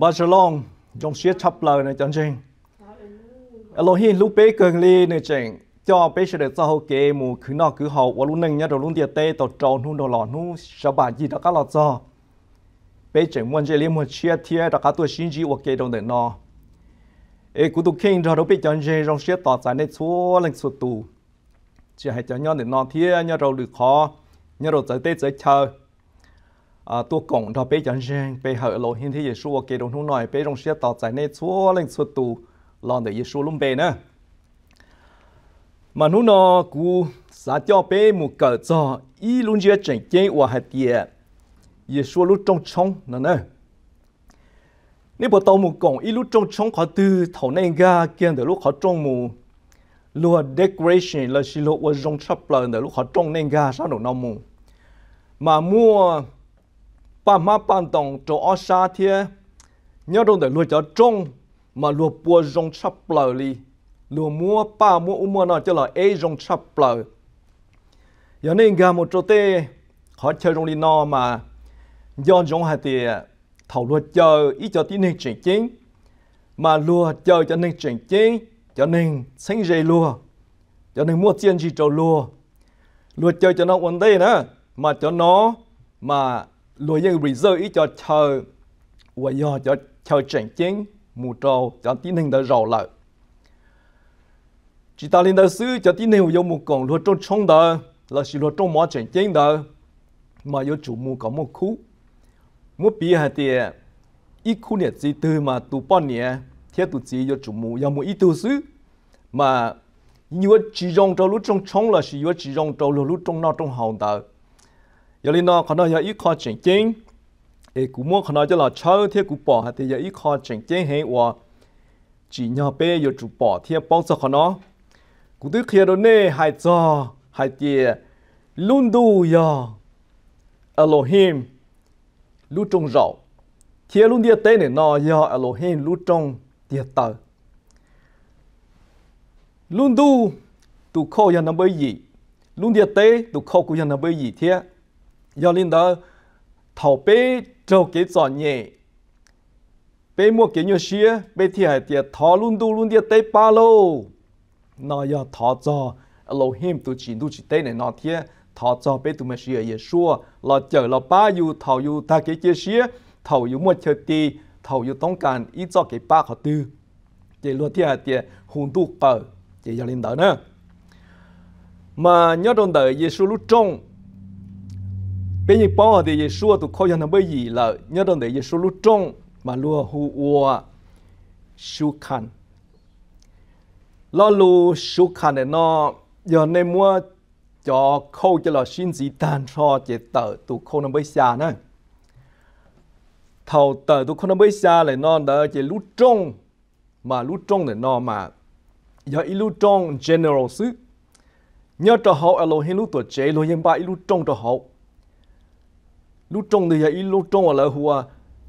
Shabbat long trong siết chập lời này chân trình. Elohim lúc bé cường li này trình, cho bé sẽ được sau kế mù cứ nọ cứ hậu, và lúc nâng nhá đồ lúc tiệt tê tổ tròn nu đồ lọ nu Shabbat gì đó các lọ cho. Bế trình muốn chơi liên một chia thiê đó các tuổi sinh gì và kế đồng để nọ. Ê cú tụ kinh rồi đó bé chân trình trong siết tỏ giải này chúa lên xuất tù. Chỉ hãy cho nhau để nọ thiê nhá đồ được khó, nhá đồ tới tê tới chờ à tua cổng đó bé chân chân bé hở lộ hiện thì Giêsu cái đồng thung nói bé trong xe tàu giải này chúa lên xuất tù, lon để Giêsu luôn bề nữa. Mà nó nó cú xã cho bé một cờ cho y luôn chưa chỉnh chế và hạt địa Giêsu lúc trong trong nữa nữa nếu bộ tàu một cổng y lúc trong trong khó từ thầu này ga kia từ lúc khó trong mù. Lúa decoration là xí lộ và trong chắp lời từ lúc khó trong nên ga, sao được năm mù. Mà mua ba má bàn đồng cho ở xa thế nhớ đồng để lùi cho trông mà lùa bùa rong chắp lờ li lùa mua ba mua u mua nó cho là ấy rong chắp lờ. Giờ nên gà một chỗ tê, họ chơi rong li nó mà. Do rong hai thì thầu lùa chờ, ý cho tin nên chuyện chính. Mà lùa chờ cho nên chuyện chính, cho nên sinh dây lùa. Cho nên mua tiền gì cho lùa. Lùa chờ cho nó ổn đây nữa, mà cho nó, mà lo những reserve cho chờ và do cho chờ chỉnh chính mù trâu cho tiến hình đã rầu lại chỉ ta lên đại sư cho tiến hình dùng một cổng luôn trong trong đó là sự luôn trong mọi chỉnh chính đó mà có chủ mù có một khu. Một bí hạt tiền ít khu nhiệt gì từ mà tụ bao nhẹ theo tụ chỉ có chủ mù có một ít tu sư mà, như chỉ dùng cho lúc trong trong là chỉ chỉ dùng cho lúc trong nó trong hậu đời giờ lên nó còn nói giờ ít khó chỉnh chính ê cú mua còn nói cho là chơi thế cú bỏ thì giờ ít khó chỉnh chính hay và chỉ nhỏ bé giờ chủ bỏ thế bao giờ còn nó cú tức kia đó nè hai giờ hai tiề luôn đủ giờ Elohim lúc trong rậu thế luôn địa tế này nó giờ Elohim lúc trong địa tờ luôn đủ tụ khâu giờ nó bởi gì luôn địa tế tụ khâu của giờ nó bởi gì thế giờ linh đó thầu bê trâu cái giỏ nhẹ bê mua cái nhiều xí, bê thì hay tiệt thọ luôn đu luôn tiệt tới ba lô nó giờ thọ cho Elohim tu chỉ tu chỉ tới này nó thiê thọ cho bê tu mà xía ye xua là chờ là ba yu thầu yu ta cái chia xí, thầu yu mua chơi ti thầu yu tông can ít cho cái ba họ tư chỉ luôn thiê tiệt hùng tu bờ chỉ giờ linh đó nữa mà nhớ trong đời Giêsu lúc trong bây giờ bao thì Giêsu tụ coi nhận bây giờ là nhớ đến để Giêsu lúc trong mà lúa hu ua xu khăn lo lu xu khăn này nó giờ nên mua cho khâu cho là xin gì tan cho chế tờ tụi khâu nó bây xa nữa. Thầu tờ tụi khâu nó bây xa lại nó đỡ chế lúc trong mà lúc trong này nó mà giờ ít lúc trong general sư. Nhớ cho họ Elohim lúc tuổi trẻ luôn yên ba ít lúc trong cho họ lúc trong thì ý lúc trong là hùa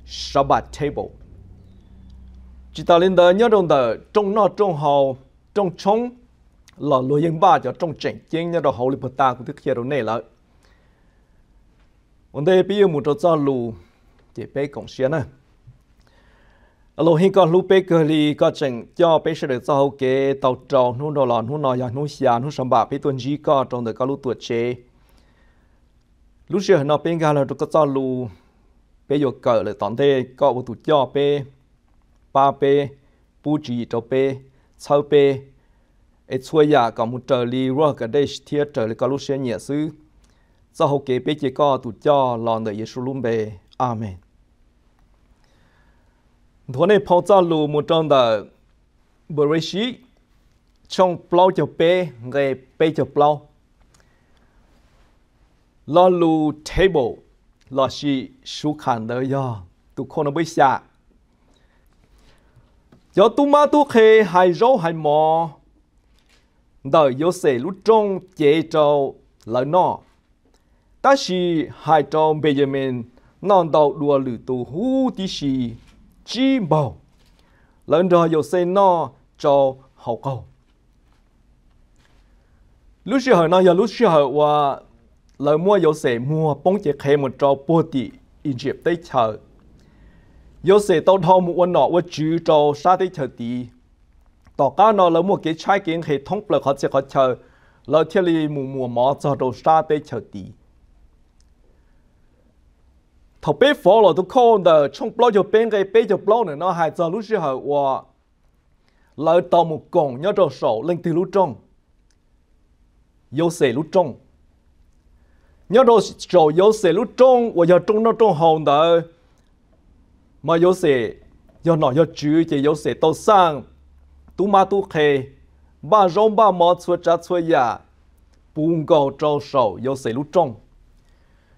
Shabbat table chỉ ta lên đời nhớ trong đời trong nó trong hậu trong chống là lối yên ba cho trong chỉnh chính nhớ đó hậu liệp ta cũng thức kia rồi này lại vấn đề bây giờ một chỗ lù chỉ bé cộng xuyên à lô hình con lũ bé cơ li có chỉnh cho bé sẽ được cho cái tàu trâu nu đồ lọ nu nọ ya nu xia nu sắm bạc bé tuần gì có trong đó có lúc tuổi trẻ lúc xưa nó bên gà là tôi có cho lu bé yo cỡ là tận thế có một tụ cho bé ba bé bu chỉ cho bé sau bé ấy xuôi nhà có một trợ lý rồi cái đây thiết trợ lý, có lúc xưa nhẹ sư sau hậu kế bé chỉ có tụ cho lòn đời Giêsu luôn bé Amen. Thôi này phao cho lu một trong đó bờ trong plau cho bé người bé cho plau lo lu table. Lo shi su khan de yo. Tu khôn nó bây yo tu ma tu khê hai rau hai mo. Đời yo sẽ lu trong chế trâu lời nọ ta shi hai trâu Benjamin, non đầu đùa lử tu hu tí shi, chi bầu. Lần đó yo sẽ nọ cho hậu cầu. Lúc xưa nói giờ lúc xưa ว่า lời mua yếu sẽ mua bóng chế khế một trò bố tì in dịp tới chờ. Yếu sẽ tàu thao một ôn nọ ua chú trò xa tới chờ tì. Tỏ cá nọ lời mua cái trái kiến khế thông bởi khó chế khó chờ, lời thiết lý mù mùa mỏ cho đồ xa tới chờ tì. Thảo bế phó là tôi khôn đờ trong blog cho bên cái bế cho blog này nọ hài cho lúc xưa hờ ua. Lời tàu một cổng nhớ trò sổ lên từ lúc trong. Yếu sẽ lúc trong nhớ đồ chỗ yếu xế lúc trong và giờ trong nó trong hồng đó mà yếu xế giờ nó giờ chữ chỉ yếu xế tao sang. Tu ma tu khề ba rong ba mò xuôi cha xuôi ya bùng cầu trâu sầu yếu sẽ lúc trong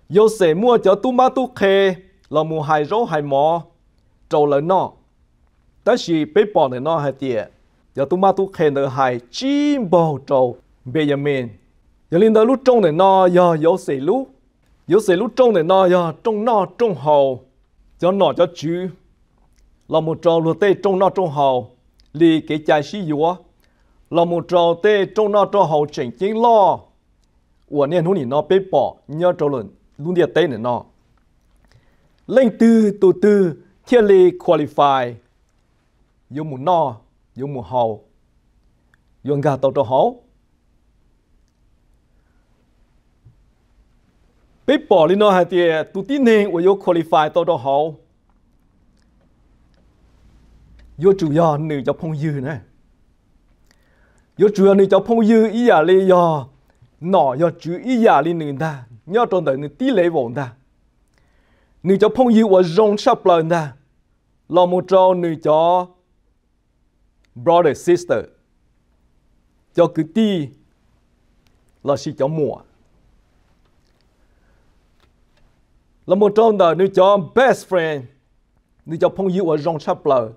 yếu sẽ mua cho tu ma tu khề là mua hai rau hai mò trâu lớn nọ, đó là bế bỏ này nó hay tiệt. Giờ tu ma tu khề nữa hai chim bầu trâu bây giờ mình giờ linh đó lúc trong này nó giờ yếu xỉ lúc yếu xỉ lúc trong này nó giờ trong nó trong hầu cho nó cho chú là một trò lúa tê trong nó trong hầu lì cái trái xí yếu là một trò tê trong nó trong hầu chỉnh chính lo của nên hôn nó bê bỏ nhớ trò lần luôn địa tê này nó lên từ từ từ thiên lì qualify dùng một no dùng một hầu dùng gà tàu cho hầu paper lino hai tia tu tin hing wo yo qualify to do how, yo chu yo nu cho phong dư nè yo chu nu cho phong dư ý ya li yo nọ yo chu ý ya li nu da. Nhớ trong đời nu tí lệ vọng da. Nu cho phong dư wo rong sắp lời da. Lo một trâu nu cho brother sister. Cho cứ tí là si cho mùa là một trong đời, nữ cho best friend. Nữ cho phong yêu ở trong chấp lờ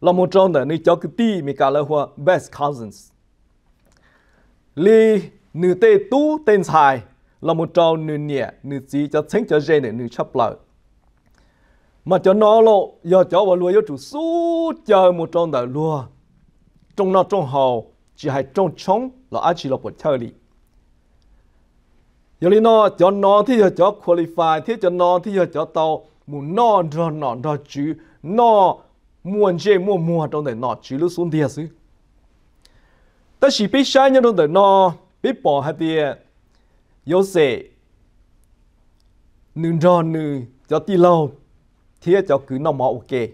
là một trong đời, nữ cho cái ti mi cả là hoa best cousins. Li nữ tê tú tên sai là một trong nữ nhẹ nữ chỉ cho chính cho dễ nữ chắp lờ mà cho nó lộ giờ cho vào lúa chủ su chờ một trong đời lúa. Trong nó trong hậu chỉ hay trong chống là ai chỉ là một chơi đi giờ đi nó, cho nó thì giờ cho qualify thì cho nó thì giờ cho tàu muốn nó cho nó cho chú nó muốn chơi mua mua trong để nó chú lúc xuống địa chứ? ta chỉ biết sai nhau trong đấy nó biết bỏ hạt địa yếu sẽ nương cho nương cho tí lâu. Thì cho cứ nó mà ok.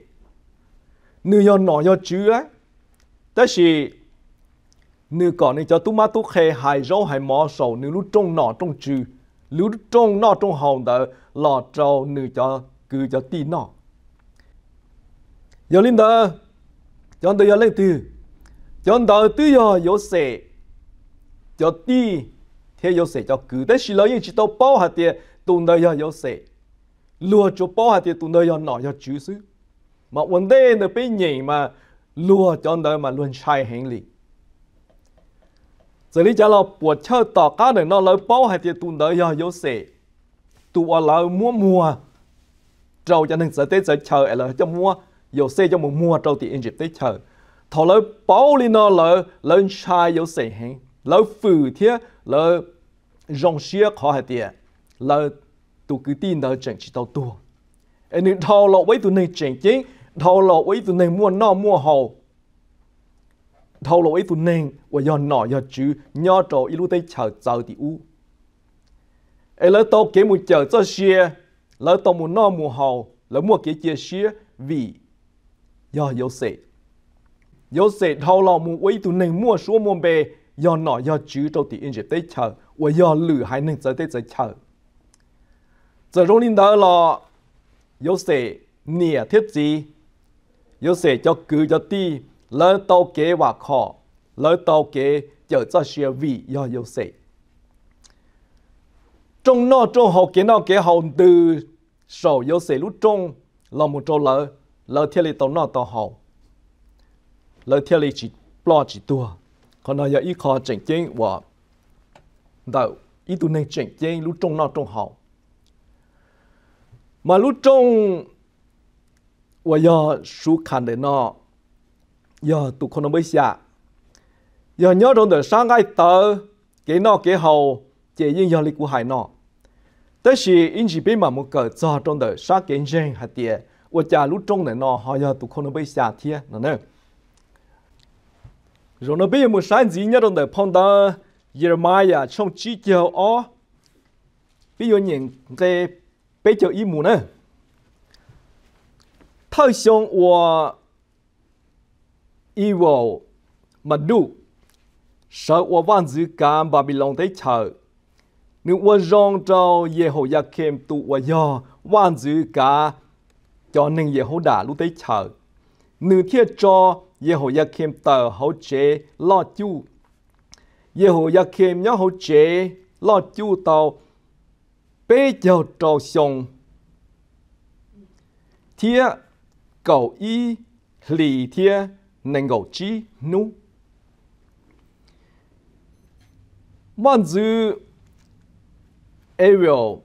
Nương cho nó cho chú á. Ta chỉ nếu có nên cho tu ma tu khe hai rau hai mỏ sầu nếu lúc trong nọ trong trừ. Lúc trong nọ trong hồng đỡ lọ trâu nếu cho, cứ cho ti nọ. Giờ linh đỡ cho đỡ giờ lên từ cho đỡ từ giờ có sẻ cho ti thế có sẻ cho cứ đấy là những chỉ tao bao hạt tiền tụng đỡ giờ có sẻ lùa cho bao hạt tiền tụng đỡ giờ nọ giờ chữ xứ. Mà vấn đề là bên nhảy mà, lùa cho đỡ mà luôn sai hành lý giờ lý trả lời của chơi tỏ cá để nó lấy bao hay thì tụi đợi giờ yếu sẻ tụi ở mua mua, trâu cho nên giờ tết giờ chờ là cho mua yếu sẻ cho mua mua, trâu thì anh dịp tết chờ. Thọ lấy bao lý nó lấy lên chai yếu sẻ hen lấy phử thế lấy rong xia khó hay thì lấy tụi cứ tin đợi chẳng chỉ tao tụi anh nên thọ lộ với tụi này chẳng chính thọ lộ với tụi này mua nó mua hầu thâu lộ ấy tụi nên và do nọ do chữ nhỏ trò ít lúc tới chờ chờ thì u ấy lỡ tao kế một chờ cho xe lỡ tao một nọ một hầu lỡ mua kế chia xe vì do yếu sệ yếu sệ thâu lộ một ấy tụi nên mua số mua bề do nọ do chữ trò thì in dịp tới chờ và do lử hai nên tới tới chờ giờ rong linh đó là yếu sệ nịa thiết gì yếu sệ cho cứ cho ti lỡ tàu kế và khó lỡ tàu kế giờ cho xe vị do yếu sẽ trong nó, trong hậu kế nó kế hậu từ sổ yếu sẽ lúc trong là một chỗ lỡ. Lỡ thiết lý tàu nó tàu hậu. Lỡ thiết lý chỉ lo chỉ tua. Còn nó yếu ý khó chỉnh chính và đạo ý tu nên chỉnh chính lúc trong nó trong hậu. Mà lúc trong và do số khăn để nó giờ tụ không nó mới xả giờ nhớ trong đời sáng ai tờ cái nọ cái hầu, chỉ riêng giờ lịch của hải nọ. Tới khi anh chỉ biết mà một cỡ cho trong đời sáng cái riêng hạt tiền và cha lúc trong này nọ, họ giờ tụ không nó mới xả thiệt nữa nè. Rồi nó biết một sáng gì nhớ trong đời phong đó Jeremiah, trong chi chiều ó. Ví dụ nhìn cái bây giờ ý mù nè. Thời xong của evil mà đủ sợ và văn dữ cảm Babylon thấy chờ nếu qua rong trâu Jehoiakim tụ qua do văn dữ cả cho nên đã lúc thấy chờ nếu thiết cho Jehoiakim tờ hậu chế lo chu. Jehoiakim nhớ hậu chế lo chu tàu bê cho trâu sông. Thiết cầu y lì thiết nên cầu chi nu man dư Ariel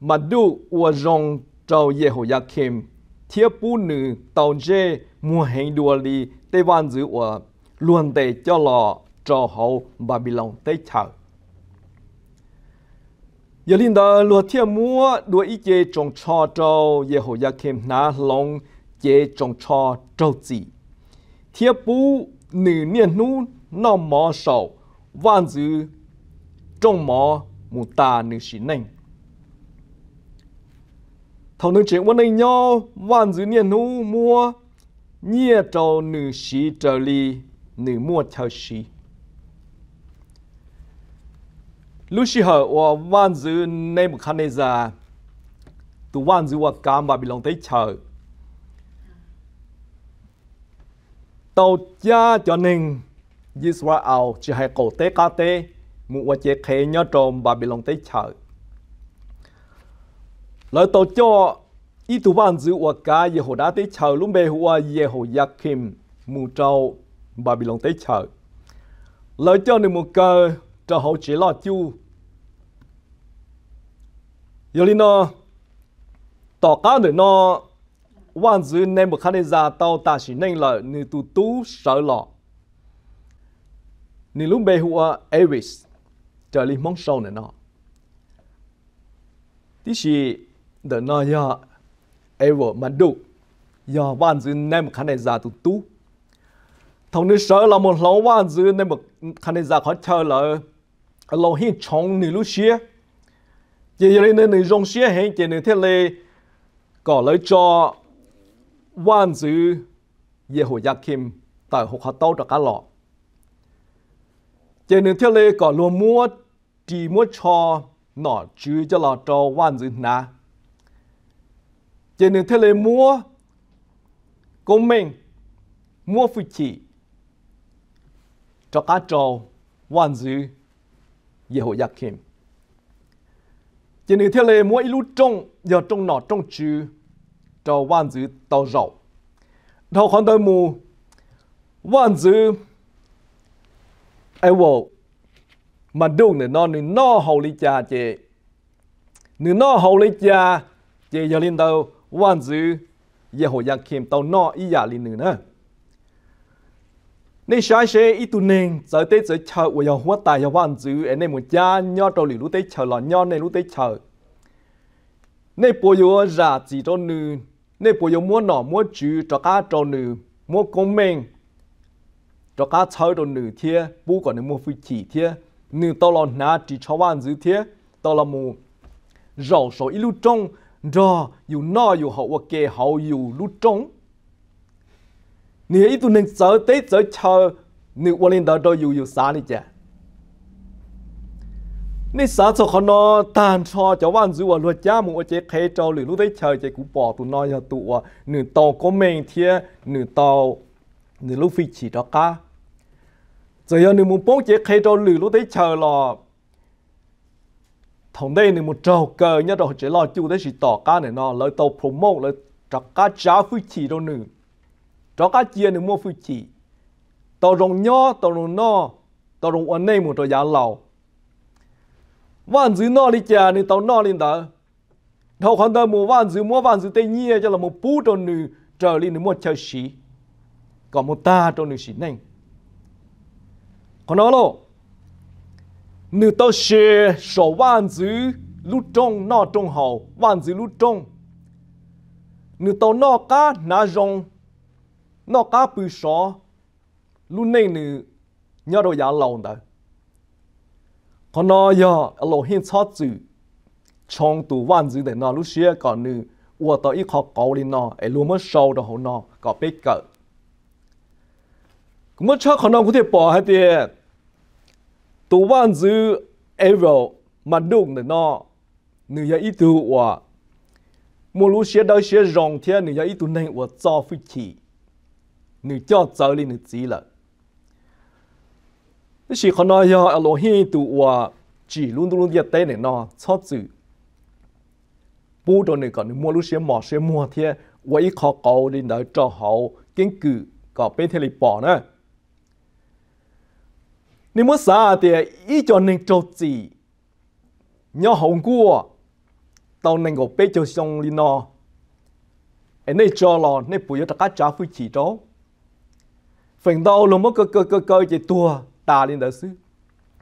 mà đủ và rong trâu耶和华 kem thiết bù nữ tàu dê mua hành đùa li tây văn dư và luôn tây cho lò cho hậu Babylon tây chào giờ linh đó lúa thiết mua đùa ý chế trồng cho trâu耶和华 kem na long chế trồng cho trâu gì thiết bù nữ niên nu nó mò sầu, vạn dư trong mò mù ta nữ sĩ nành thầu nữ anh nhau vạn dư niên nu mua nhia trâu nữ sĩ trở li nữ mua theo sĩ lúc sĩ hở và vạn dư nên một khăn này ra tu văn dư và cam bà bị lòng tới chờ tàu cha cho nên, Israel chỉ hay cổ tế cá tế mua chế khế nhớ trộm Babylon tế chờ lời tàu cho, ý tu ban giữ và cả đá tế chờ lúc bề hùa kim mù trâu Babylon tế chờ lời cho nên một cơ cho hậu chỉ lo chu. Yolino tỏ cá để nó วันซื้อในบุคคลจาเต้าตาสินั่งเลยนี่ตูตู้เสือหล่อนี่ลุงเบหัวเอวิสเจอลิมองโซนเนาะที่สิเดินนอยาเอวมาดูยาวันซื้อในบุคคลจาตูตู้ทงนี้เสือเราหมดเราวันซื้อในบุคคลจาเขาเจอเลยเราหิ้งชงนี่ลุเชียเจริญในหนึ่งรงเชียเห็นเจริญเทเลก็เลยจอ วันจือเยโฮยาคิมต่อหกฮัตโต้ตะกะหลอเจนึงเที่ยวเลยก่อนรวมมัวจีมัวชอหนอจือจะหลอจอวันจือนะเจนึงเที่ยวเลยมัวกงเมงมัวฟุจิตะกะจอวันจือเยโฮยาคิมเจนึงเที่ยวเลยมัวอิลุจงยอจงหนอจงจือ cho 万子到肉，头看到木万子，哎我，mà đúng nữa nó nữa nó hậu lý cha chị nữa nó hậu lý cha chị giờ lên đầu万子也好像 kiếm tàu nó ý giả lên nữa nữa nên sai sẽ ít tu nên giờ tới giờ chờ và giờ hóa tài giờ万子anh em một cha nhau đầu lì lúc tới chờ là nhau này lúc tới chờ nên bồi dưỡng ra chỉ cho nữ Nên bộ dưỡng mua nọ, mua chú cho cá cho nữ, mua công mình, cho cá chơi cho nữ thiê bu còn nữ mua phi chỉ thiê nữ tao lo ná chỉ cho bạn giữ thiê tao là mua rau số ít lúc trong rồi dù nọ dù hậu và kề hậu, dù lúc trong nếu ít tụi nên sợ tết giờ chờ, nữ quan lên đó rồi dù dù xa đi chả. นี่สาสขนอตานชอจะว่านซัวลวดจ้ามูเจเคจอหรือรู้ได้เชยเจกูปอตัวนอยตัวหนึ่งตอก็เมงเทียหนึ่งตอหนึ่งลูกฟิชีดอกาจะยังหนึ่งมูป้องเจเคจอหรือรู้ได้เชยหรอทงได้หนึ่งมูเจ้าเกยเนี่ยเราจะรอจูได้สิต่อก้าเนี่ยนอเลยตอโปรโมทเลยจักก้าจ้าฟิชีตัวหนึ่งจักก้าเจียหนึ่งมูฟิชีตอรงย่อตอรงนอตอรงอันนี้มูตัวยาเหล่า vạn dữ nọ đi chả nên tao nọ lên đó thầu khoản tao mua vạn dữ mua vạn dữ tây nhia cho là một bú cho nữ trở lên nữ một chơi xí còn một ta cho nữ xí này còn nó lo nữ tao xe sổ vạn dữ lúc trong nọ trong hậu vạn dữ lúc trong nữ tao nọ cá ná rong nọ cá bự sọ lúc này nữ nhớ đồ giả lâu đó พนอยอโลหินชอจือชงตัววันจือแต่นอลูเชียก่อนนึงอัวต่ออีกขอเกาลินอไอรูเมื่อโชว์ดอกหนอก็ไปเกิดกูเมื่อชอบขนมกูที่ปอให้เตียตัววันจือเอเวลมาดุกแต่นอหนึ่ยาอีตัวอว่ามูลูเชียได้เชียรองเทียหนึ่ยาอีตัวนอัวจอฟุชีหนึ่งจอเจอลิหนือจีละ 不到你讲你摸路些毛些摸天，我一考高的来找好根据搞被天里保呢。你摸啥的，一叫能着急，要红过，到能够被就上里呢。哎，你做了，你不要大家加会起着，反倒了么个个个个一多 ta lên đó xứ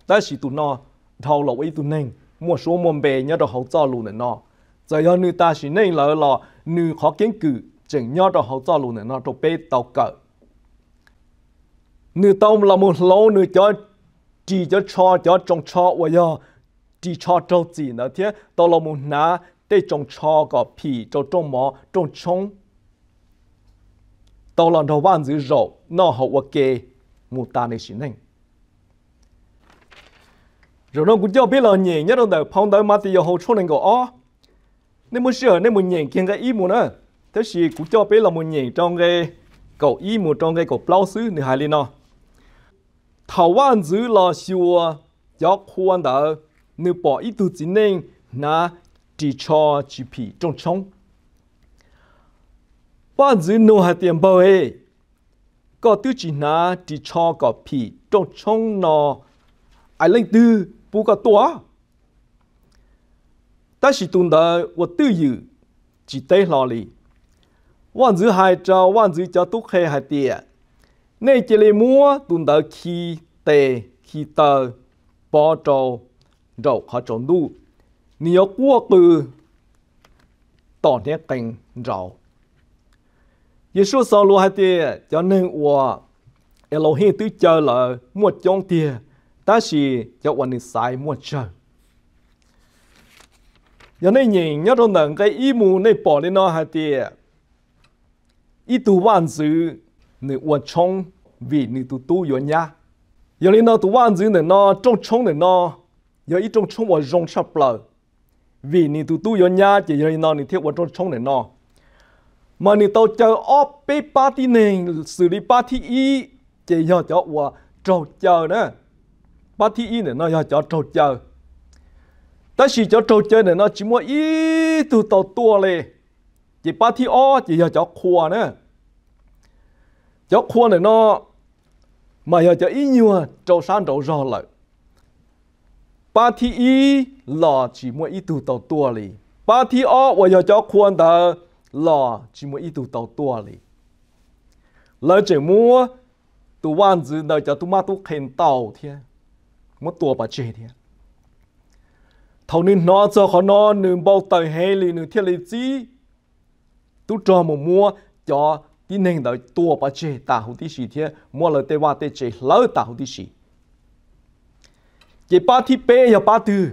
ta chỉ tụ nó thâu lậu ấy tụ nên mua số mua bè nhớ đồ hậu cho luôn nè nó giờ do nữ ta chỉ nên là lò nữ khó kiến cử chẳng nhớ đồ hậu cho luôn nè nó đồ bê tàu cờ nữ tông là một lâu nữ cho chỉ cho cho cho trong cho và do chỉ cho trâu gì nữa thế tàu là một ná để trong cho có phì cho trong mỏ trong trống tàu là đồ ban dữ dội nó hậu ok một ta này chỉ nên rồi nó cũng cho biết là nhẹ nhất là đời phong đời mà thì hồ cho nên có nên muốn sửa, nên muốn nhẹ kiêng cái ý muốn nữa thế thì cũng cho biết là muốn nhẹ trong cái cậu ý muốn trong cái cậu bao sư nữa lý nó thảo văn giữ là sửa cho khoan đỡ nếu bỏ ý tu chính nên na chỉ cho chỉ phí trong trong văn giữ nô hạt tiền bao ấy có tiêu chỉ na chỉ cho có phí trong trong nó ai lên tư bu có tua 但是懂得我都有几对老里，万子还找万子叫都开还点，那这里摸懂得去得去得包着肉和中路，你要过个当天跟肉。耶稣扫路还点，叫恁我，一路黑都叫了莫将点， ta chỉ cho quan niệm sai một chơi giờ này nhìn nhớ trong đằng cái ý mù này bỏ lên nó hay tiệt ý tu văn chữ nữ quan trong vì nữ tu tu yo nhá giờ này nó tu văn chữ này nó trong trong này nó, giờ ý trong chung và rong sập lờ vì nữ tu tu yo nhá chỉ giờ này nó nữ thiết quan trong trong này nó. Mà nữ tàu chờ óp bê ba tí này, xử lý ba tí ý chỉ giờ cho qua trâu chờ nữa ba tí ý này nó giờ cho trâu chờ ta chỉ cho trâu chơi này nó chỉ mua ít từ tàu tua lên chỉ ba thi o chỉ giờ cho khoa nữa cho khoa này nó mà giờ cho ít nhiều trâu sáng trâu rò lại ba thi y là chỉ mua ít từ tàu tua lên ba thi o và giờ cho khoa đó là chỉ mua ít từ tàu tua lên lời chỉ mua tu văn 字 đời cho tu ma tu khen tàu thiên mất tua bà chơi thiên thầu nên nó cho họ nó nương bao tờ hay lì nương thiết lý gì tu cho một mua, cho tí nên đợi tua bà chế ta hữu tí xì thế. Mua lời tê hoa tê chế lỡ ta hữu tí xì. Chỉ ba thi bê ya ba tư.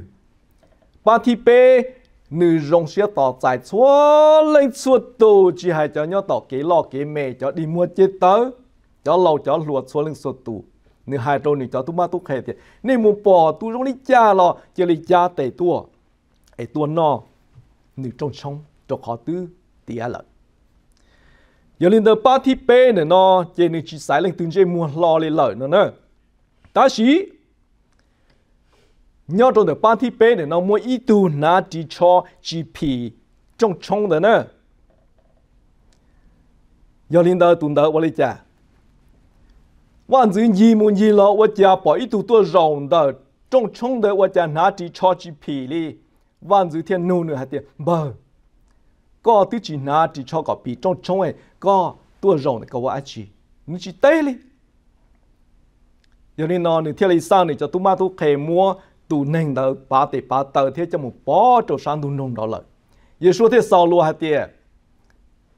Ba thi bê nữ rong xe tỏ giải chúa lên chúa tù chỉ hai cho nhau tỏ kế lọ kế mẹ cho đi mua chế tớ. Cho lâu cho luộc chúa lên chúa tù. นี่ไฮโดรนิกตัวตุมาตุกเหตุในมุมปอตัวตรงนี้จ้าหรอเจริจ้าแต่ตัวไอตัวนอหนึ่งจงช่องจะขอตื้อเตียหละกอย่าลืมเดอร์ป้าที่เป้เนี่ยนอเจนึ่งชีสายเล่งตึงเจมัวรอเลยเลยนะเนอะตาชียอดตรงเดอป้าที่เป้เนี่ยนอมัวอีตูนาจีชอจีพีจงช่องเดอเนอะย่าลืมเดอร์ตุนเดอวะเลิจ้า 万子一木一老，我家把一肚多肉的，种冲的我家拿起炒起皮哩，万子天弄了还点不，个自己拿起炒个皮，种冲诶个多肉的个我爱吃，你去带哩。有你呢，你天里上你就都嘛都开摸，都弄到把地把头天这么包着山都弄到了，也说天烧炉还点，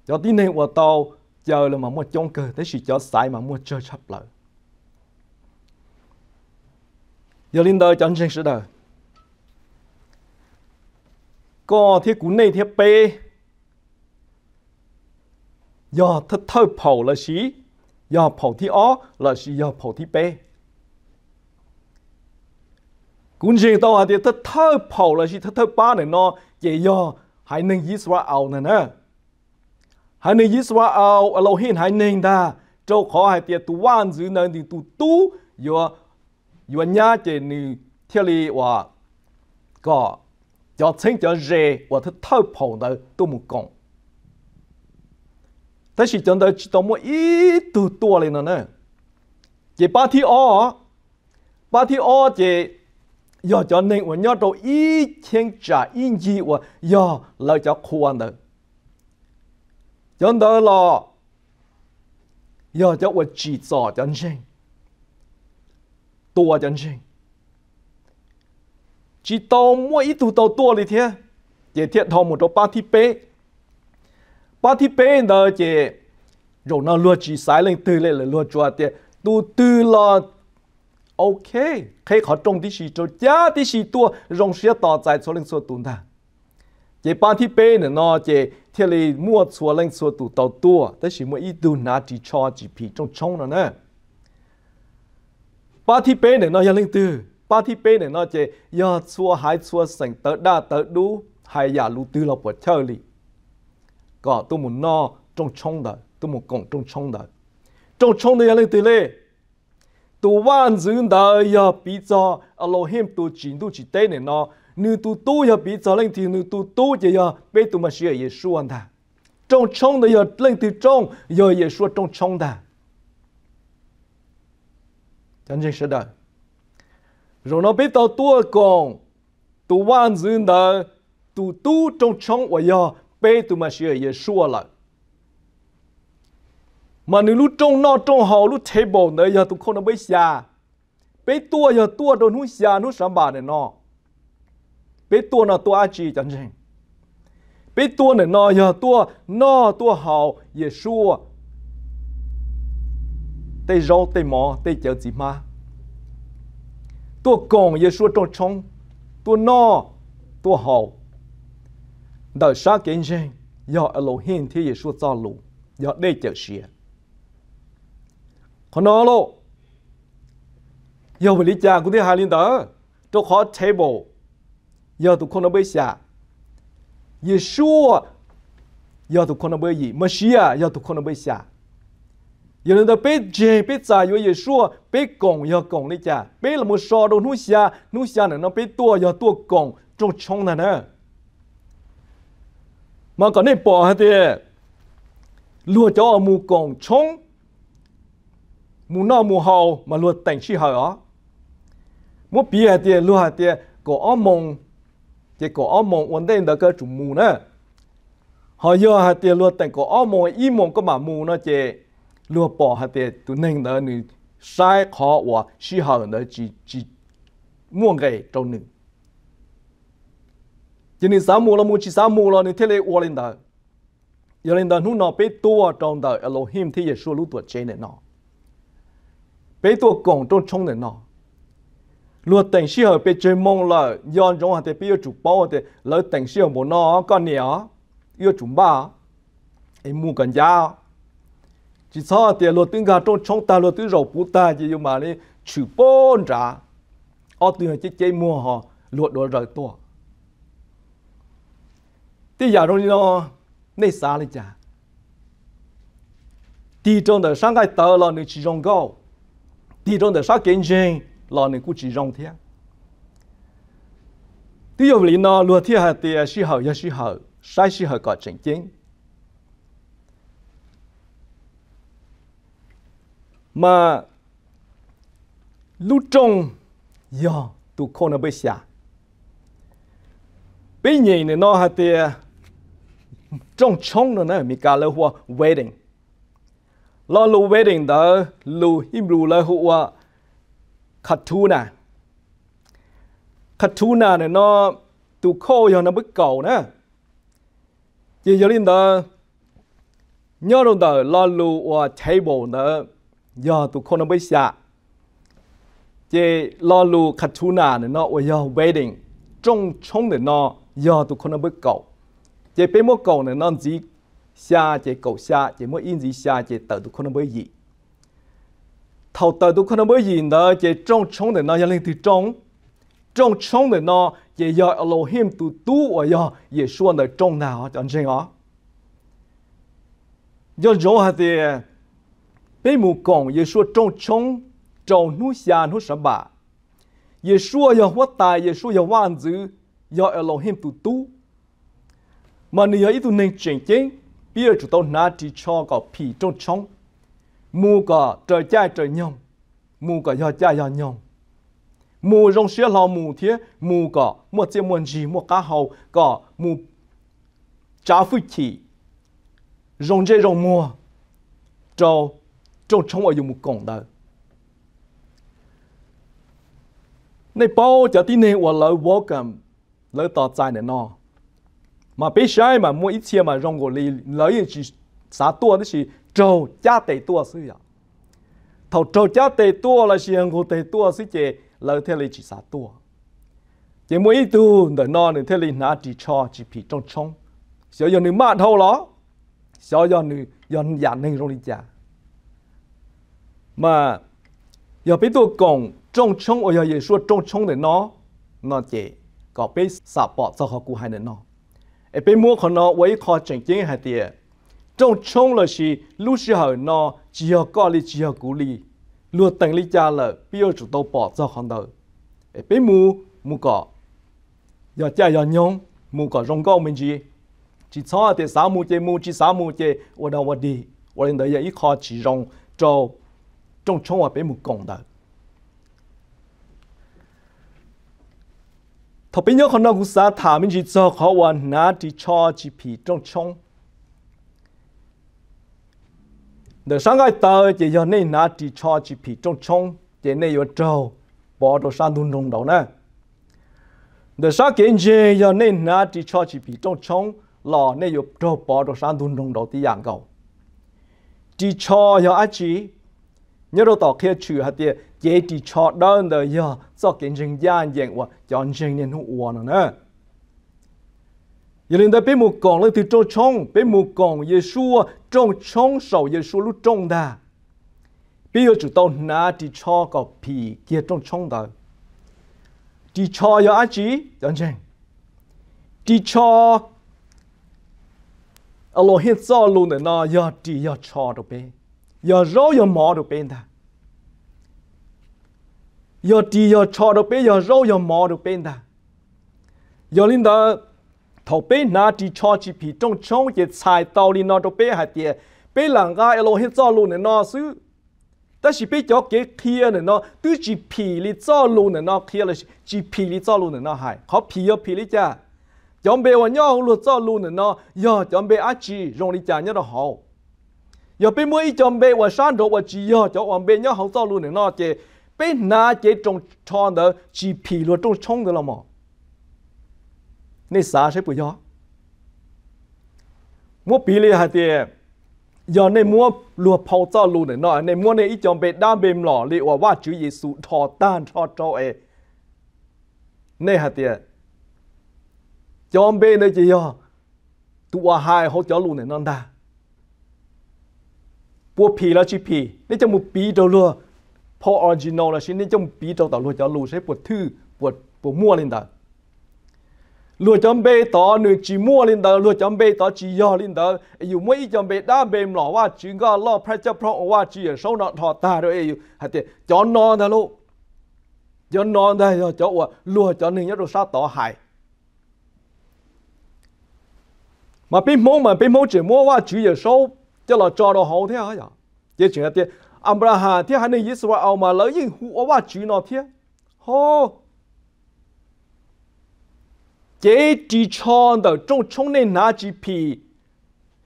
要天呢我到。chờ là mà mua chôn cơ tới sự cho sai mà mua chơi sắp lợi 要领导掌声时的，个贴古内贴背，要他偷跑了是，要跑ที่อ้อ了是要跑ที่เป้กุนเชียงตัวเดียวถ้าเท่าเผาเลยสิถ้าเท่าป้าเนี่นเจียหายหนึ่งยิสวาเอาเนี่ยนะหายหนึ่งยิสวาเอาเราเห็นหายหนึ่งดาเจ้อหายเตียตัววานซื้อเนินถึงตัวตู้ยู่ 我娘子呢？听里话，个要生要嫁，我他偷跑的都没讲。他时阵在做梦，一头大嘞呢。姐把梯奥，把梯奥姐要叫宁我娘做一千只一亿，我要来叫哭呢。阵在了，要叫我妻子叫人。tua chân chính chỉ tàu mua ít tụ tàu tua đi thế thiệt thò một chỗ ba thi bê ba thi bê đó chỉ rồi nó luôn chỉ sai lên từ lên là luôn cho tu từ là ok khi họ trông tí gì cho giá tí gì tua rong xe tỏ tại số lên số tụn ta chỉ ba thi bê nữa nó chỉ thiệt là mua số lên số tụ tàu tua tới chỉ mua ít tụ nát chỉ cho chỉ phí trong trong nữa nè ba thi bê nữa nó ya linh tư. Ba thi bê nữa nó chị giờ số hai số sành tớ đa tớ đu hay giả lưu tư là bỏ chơi li có, tôi muốn no trong trong đời. Tôi muốn cộng trong trong đời. Trong trong đời linh tư lê. tu văn dưỡng đời ya bị cho Elohim tu chính tu chỉ tên này nó. Nữ tu tu ya bị cho linh thì nữ tu tu chỉ ya bê tu mà sửa Giêsu anh ta. Trong trong đời ya lên từ trong ya Giêsu trong trong đời chân chính sự đời rồi nó biết tao tua còn tu văn dưỡng đời tu tu trong trong và ya bê tụ mà xưa ye xua lại mà nếu lúc trong nó trong họ lúc thế bộ nữa giờ tụ không nó bê xa bê tua giờ tua đồ nu xa nu sắm bà này nó bê tua nó tua chi chân chính bê tua này nó giờ tua nó tua họ ye xua tê rô tê mò tê chờ chỉ ma. Tua còng ye xua trong trong tua no, tua họ đời sa kiến gen do Elohim thì Giêsu cho lũ, do đây chờ xìa. Còn nó lộ do vì lý cha của thế hai linh đó cho khó table, do tụ con nó bây xa Giêsu do tụ con nó bây gì? Messiah do tụ con nó bây xa giờ nên ta biết gì biết giải với Giêsu biết cổng do cổng lý cha biết là một số đồ nuôi xa nuôi xa này nó biết tua do tua cổng trong trong này nữa mà còn nên bỏ hết đi lùa cho ở mù gong trong mù nọ mù hậu mà lùa tỉnh chi hậu á mù bì hết đi lùa hết đi có ôm mông chỉ có ôm mông ổn định được cái chủ mù nữa họ giờ hết đi lùa tỉnh có ôm mông y mông có mà mù nó chỉ lùa bỏ hết thì tụi nên đó sai khó và chi hậu đó chỉ chỉ mua cái trong nữa cho nên sáu mùa là mua chỉ sáu mùa là nên thế này, ô lên đó giờ lên đó nu nó bé tua trong đó Elohim thì Giêsu lúc tuổi trên này nó bé tua cổng trong trong này nó luôn tỉnh sĩ hợp bé chơi mong là do trong hạt thì bé chủ bao thì lỡ tỉnh sĩ hợp một nó con nhớ yêu chúng ba em mua cần giá chỉ sao tiền luôn tiếng gà trong trong ta luôn tiếng rau bút ta, chỉ dùng mà đi chủ bốn trả ở từ chơi chơi mua họ luôn đồ rồi to tí giờ rồi nó nay xa lên chả tí trong đời sáng cái tờ là người chỉ rong gạo tí trong đời sáng kinh doanh là người cũng chỉ rong thế tí giờ lý nó luôn thì hạt thì sĩ hậu ya sĩ hậu sai sĩ hậu có chính chính. Mà lúc trong giờ tụ con nó bây xa bây giờ này nó hạt thì trong trong nó nè mi cả là hoa wedding. Lo lu wedding đó lu Hebrew là hoa katuna katuna này nó tu khô giờ nó bức cầu nè. Chỉ giờ lên đó, nhớ đâu đó, lo lu hoa table nữa giờ tụ con bây xa, chế lo khát chú nà nó và giờ wedding. Trong trong để nó giờ tụ con bây cầu. Chế bé mua cầu này nó gì xa chế cầu xa chế mua in gì xa chế tự tụ con bây gì. Thầu tự tụ con bây gì nữa, chế trong trong để nó giờ lên từ trong. Trong trong để nó chế giờ Elohim tụ tu và giờ Yeshua ở trong nào cho anh chị bây do rõ hạt thì bé mù còn Yeshua trong trong trong nu xa nu sắm bà Yeshua giờ hóa tài Yeshua giờ hoàn dữ giờ Elohim tu tu mà nếu ít tu nên chuyện chính bây giờ chúng tôi nã chỉ cho có phì trong trong mù cả trời cha trời nhom mù cả giờ cha giờ nhom mù rong xía lao mù thế mù cả một chiếc muôn gì một cá hào, cả mù trả phi chỉ rong dây rong mua cho trong trong ở dùng một con đời này bao giờ tin này và lời welcome lời tỏ trái này nó mà biết sai mà mua ít chia mà rong gọi lời chỉ xã tua đó trâu cha tệ tua sư vậy thầu trâu cha tệ tua là chỉ hàng của tệ tua sư chế theo lời chỉ xã tua chỉ mua ít tu để nó nên theo lời nã chỉ cho chỉ phí trong trong sợ giờ nữ mát thâu đó sợ giờ nữ giờ già nên rong đi chả，mà giờ biết tôi còn trong chung ở giờ số trong chung để nó nó chỉ có biết sạp bỏ cho họ cụ hai nó ở bên mua của nó với họ chỉnh chính hai tiền trong chung là gì lúc xưa họ nó chỉ họ có lý chỉ họ cụ lý luôn tận lý cha là biểu chủ tôi bỏ cho họ đời, ở bên mua mua có giờ cha giờ nhung mua có rong gạo mình gì chỉ cho thì sáu mua chơi mua chỉ sáu mua chơi ở đâu ở đi ở đây giờ ít khó chỉ rong cho trong trong ở bên mù gong đó thọ bên nhớ con nào cũng sa thả mình chỉ cho khó hoàn ná chỉ cho chỉ phí trong trong để sáng ngày tờ chỉ giờ này ná chỉ cho chỉ phí trong trong chỉ này vừa trâu bỏ đồ sang đun đồng đầu nè để sáng kiến gì giờ này ná chỉ cho chỉ phí trong trong lò nè vừa trâu bỏ đồ sang đun đồng đầu tí dạng cầu chỉ cho giờ á chỉ nhớ đâu tỏ kia chữ hạt tiệt chế chỉ cho đơn đời, giờ cho kiến trình gia dạng và cho trình nên hữu uẩn nữa giờ lên đây bên một con lên từ trong trong bên một con Giêsu trong trong sầu Giêsu lúc trong đà. Bây giờ chủ tao na chỉ cho có pì kia trong trong đời. Chỉ cho giờ á chỉ cho trình chỉ cho Elohim cho luôn để nó giờ chỉ giờ cho được bên giờ rô giờ mò được bên ta. Giờ chỉ giờ cho được bên giờ rô giờ mò được bên ta. Giờ linh đó thầu bên na chỉ cho chỉ bị trong trong cái xài tàu linh nó được bên hạt tiền bên làng ga Elohim zalo luôn nó xứ. Ta chỉ biết cho cái kia này nó. Tư chỉ bị li zalo luôn nó kia là chỉ bị li zalo luôn nó hại họ bị ở bị li cha. Chọn bề nhau luôn cho luôn nó. Giờ chọn bề á chỉ rong đi cha nhớ đó hậu giờ bên mua ít chồng bê và san đồ và chỉ giờ cho ông bê nhớ không sao luôn này nọ chế bê na chế trong tròn đó chỉ phì luôn trong trong được là mỏ nên xa sẽ bự gió mua bì lì hạt tiền giờ nên mua lùa phao cho luôn này nọ, nên mua nên ít chồng bê đam bê lỏ lì và ว่า chữ Giêsu thọ tan thọ cho ai, nên hạt tiền chồng bê nơi chỉ giờ tụi hai hỗ trợ luôn này nọ đa bùa pì là chỉ pì nên trong một pì đâu luôn po original là xin nên trong pì đâu tao luôn cho luôn sẽ bùa thư bùa bùa mua lên ta luôn trong bê tỏ nửa chỉ mua lên ta luôn trong bê tỏ chỉ yo lên ta yêu mấy trong bê đa bê lọว่าchỉ có lo phải chấp pro ว่า chỉ là cho nó hậu thế hả vậy thế chuyện là Abraham thế hay là Israel mà lấy những hữu qua nó thế ho. chế chỉ cho đó trong trong này nã chỉ phi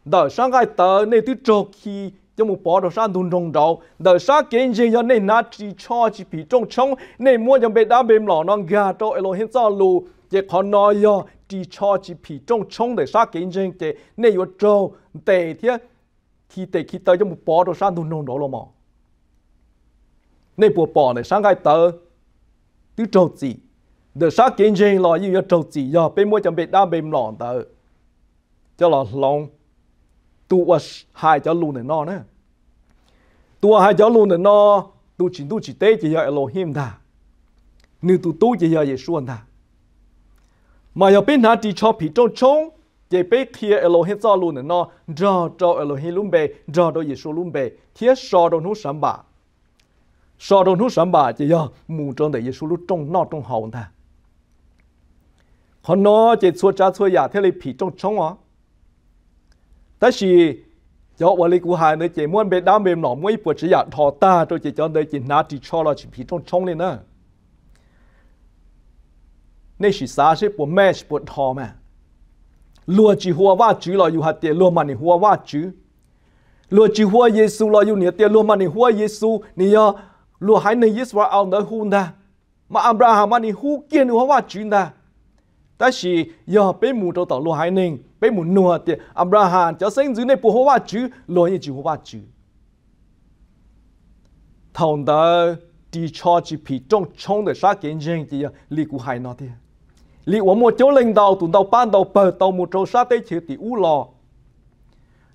đó sang cái tờ này tu cho khi cho một bỏ đồ sang đun trong đầu đó sang kiến gì cho nên chỉ cho chỉ phi trong trong nên mua cho bé đá bếm lỏng nó gà cho Elohim cho lù chỉ còn nói yo chỉ cho chỉ phì trong trong để kinh doanh để nên vô trâu để thế khi tệ khi tới cho một bò đồ sang đun nôn đó lo mà nên bộ bò này sang cái tờ tứ trâu gì để sáng kiến riêng lo yêu trâu gì giờ bên mua chẳng bị đam bên lỏng tờ cho là lòng tu hai cho luôn này nó nữa tu hai cho luôn này nó tu chỉ tu chỉ tế chỉ giờ Elohim ta nếu tu tu chỉ giờ Yeshua ta mà giờ bên nào chỉ cho bị เจไปเทียเอโลเฮจอลูนเนาะจอจอเอโลเฮลุมเบจอโดยิชูลุมเบเทียชอโดนุสัมบะชอโดนุสัมบะจะยอหมูจงแต่ยิชูลุจงนอจงเฮาท่าคนนอเจชัวจ้าชัวยาเทเลยผีจงชงอ๋อแต่ชียอวันลิกูหายเนเจม้วนเบดามเบมหนอมวยปวดชยากทอตาโดยเจจอนเดจินนาจิชอเราชิผีจงชงเลยนะในชีสาใช่ปวดแม่ปวดทอแม่ หุ่น的，มาอับราฮัมมานี่ฮู้เกียนหัวว่าจุน的。但是要被木头到罗海宁，被木诺的阿布拉罕，就甚至你不好话主，罗也就好话主。同的地超级皮中冲的啥见证的呀，你估还那的， li wo mo cho leng dao tu dao pan dao pa dao mo cho sa te chi ti u lo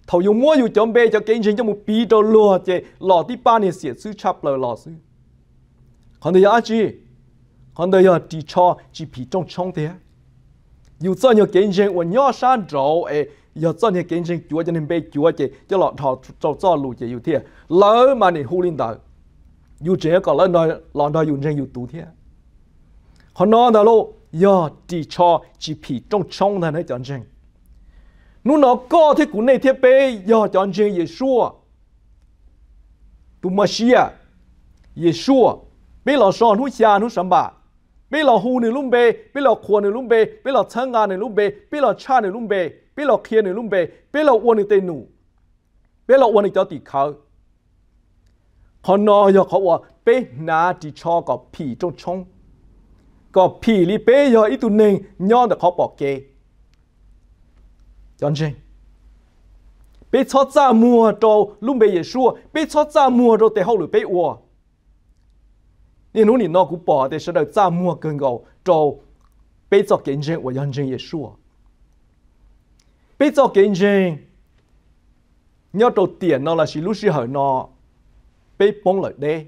thầu dùng mua dù chấm bê cho kinh chính cho một bí đồ lùa chê lọ tí ba nè xịt sư chắp lời lọ sư còn đây là chi còn đây là chỉ cho chỉ bị trong trong thế. Dù cho nhiều kinh chính của nhỏ san trâu ấy giờ cho nhiều kinh chính chúa cho nên bê chúa chê cho lọ thọ cho cho lù chê dù thế lỡ mà nè hu linh đạo dù chế còn lỡ nơi lọ nơi dù nên dù tú thế còn nó đó luôn 要地超 GP 中冲的那讲真，侬那高铁股那天杯要讲真也说，都没事呀，也说，没老少侬下侬什么，没老糊你弄呗，没老苦你弄呗，没老参加你弄呗，没老差你弄呗，没老欠你弄呗，没老窝你对侬，没老窝你叫地靠，可能要靠我被拿地超个皮中冲。có phi li bê ít tụi nên nhon được khó bỏ kê. Chọn gì bê cho ra mua cho lúc bê giờ xua bê cho mua rồi để hậu lửa bê ua. Nên lúc này nó cũng bỏ để sẽ được ra mua cơn gầu cho bê cho kiến dân của dân dân giờ xua à? cho kiến dân nhớ đầu tiền nó là xí lúc xí hở nó. Bê bóng lại đây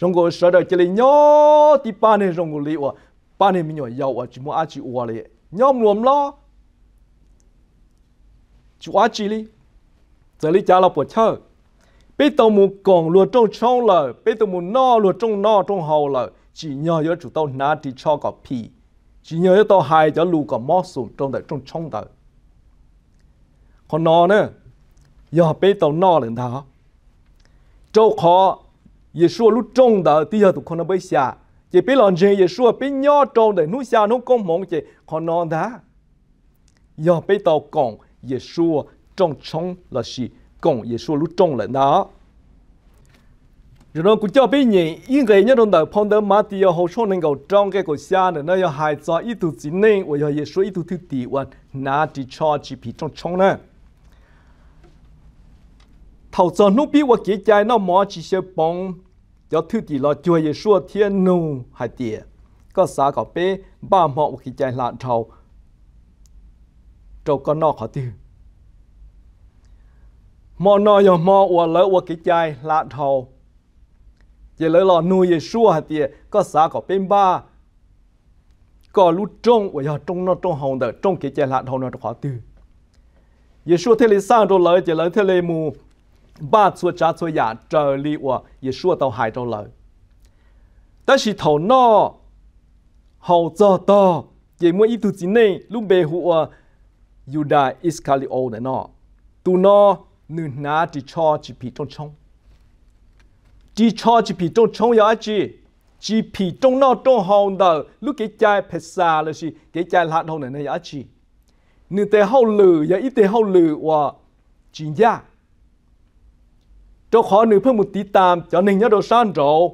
rong go sa da chele nyo ti pa ne rong go li wa pa ne mi nyo yao wa chi mo a chi wa le. Nyo mluom lo. Chi wa chi li. Giờ li cha la po chơ bây tàu mù còn lúa trong chong là bây tàu mù no lúa trong no trong hậu là chỉ nhờ yếu chủ tàu nát thì cho có pì chỉ nhờ yếu tàu hai cho lù có mò sụt trong đời trong chong đời còn nó nữa giờ bây tao no lên thả châu khó Giêsu lúc trong đời thì giờ tụi con nó bây xa chỉ biết lòng gì Giêsu biết nhỏ trong đời núi xa nó công mong chỉ còn no đó giờ bây tàu còn Giêsu trong trong là gì 讲也说路中了那。然后古叫被人应该那种的碰到马蒂要好说能够装个个下呢，那要孩子一度之内，我要也说一度去底温，拿地超级皮中冲呢。头早努比我给家那 cho thứ gì lo chùa về xua thiên nụ hai tiệt có xã có bé ba mọ khi chạy lạn trầu. Trầu con nọ khó tiêu mọ nọ giờ mọ ua lỡ ua cái chạy lạn trầu. Chỉ lỡ lọ nuôi về xua hai tiệt có xã có bé ba. Có lúc trông, ua giờ trông nó trông hồng đỡ, trông cái chạy lạn trầu nó khó tiêu Yeshua thế lý sang đồ lỡ, chỉ lỡ thế lý mù ba chúa cha chúa giả trợ li wa ye chúa tao hại trong lợi. ta chỉ thầu nọ, hậu cho đó, chỉ muốn ít tu chỉ này lúc bề hụa Judas Iscariot này nọ, tu nọ nửa ná chỉ cho chỉ bị trong trong chỉ cho chỉ bị trong trong ya chỉ chỉ bị trong nọ trong hậu đó, lúc cái trái phết xa là gì cái trái lạt hồng này này ya chỉ nửa tế hậu lử ya ít tế hậu lử wa chỉ ya cho khó nữ phương một tí tạm cho nên nhớ đồ san rồi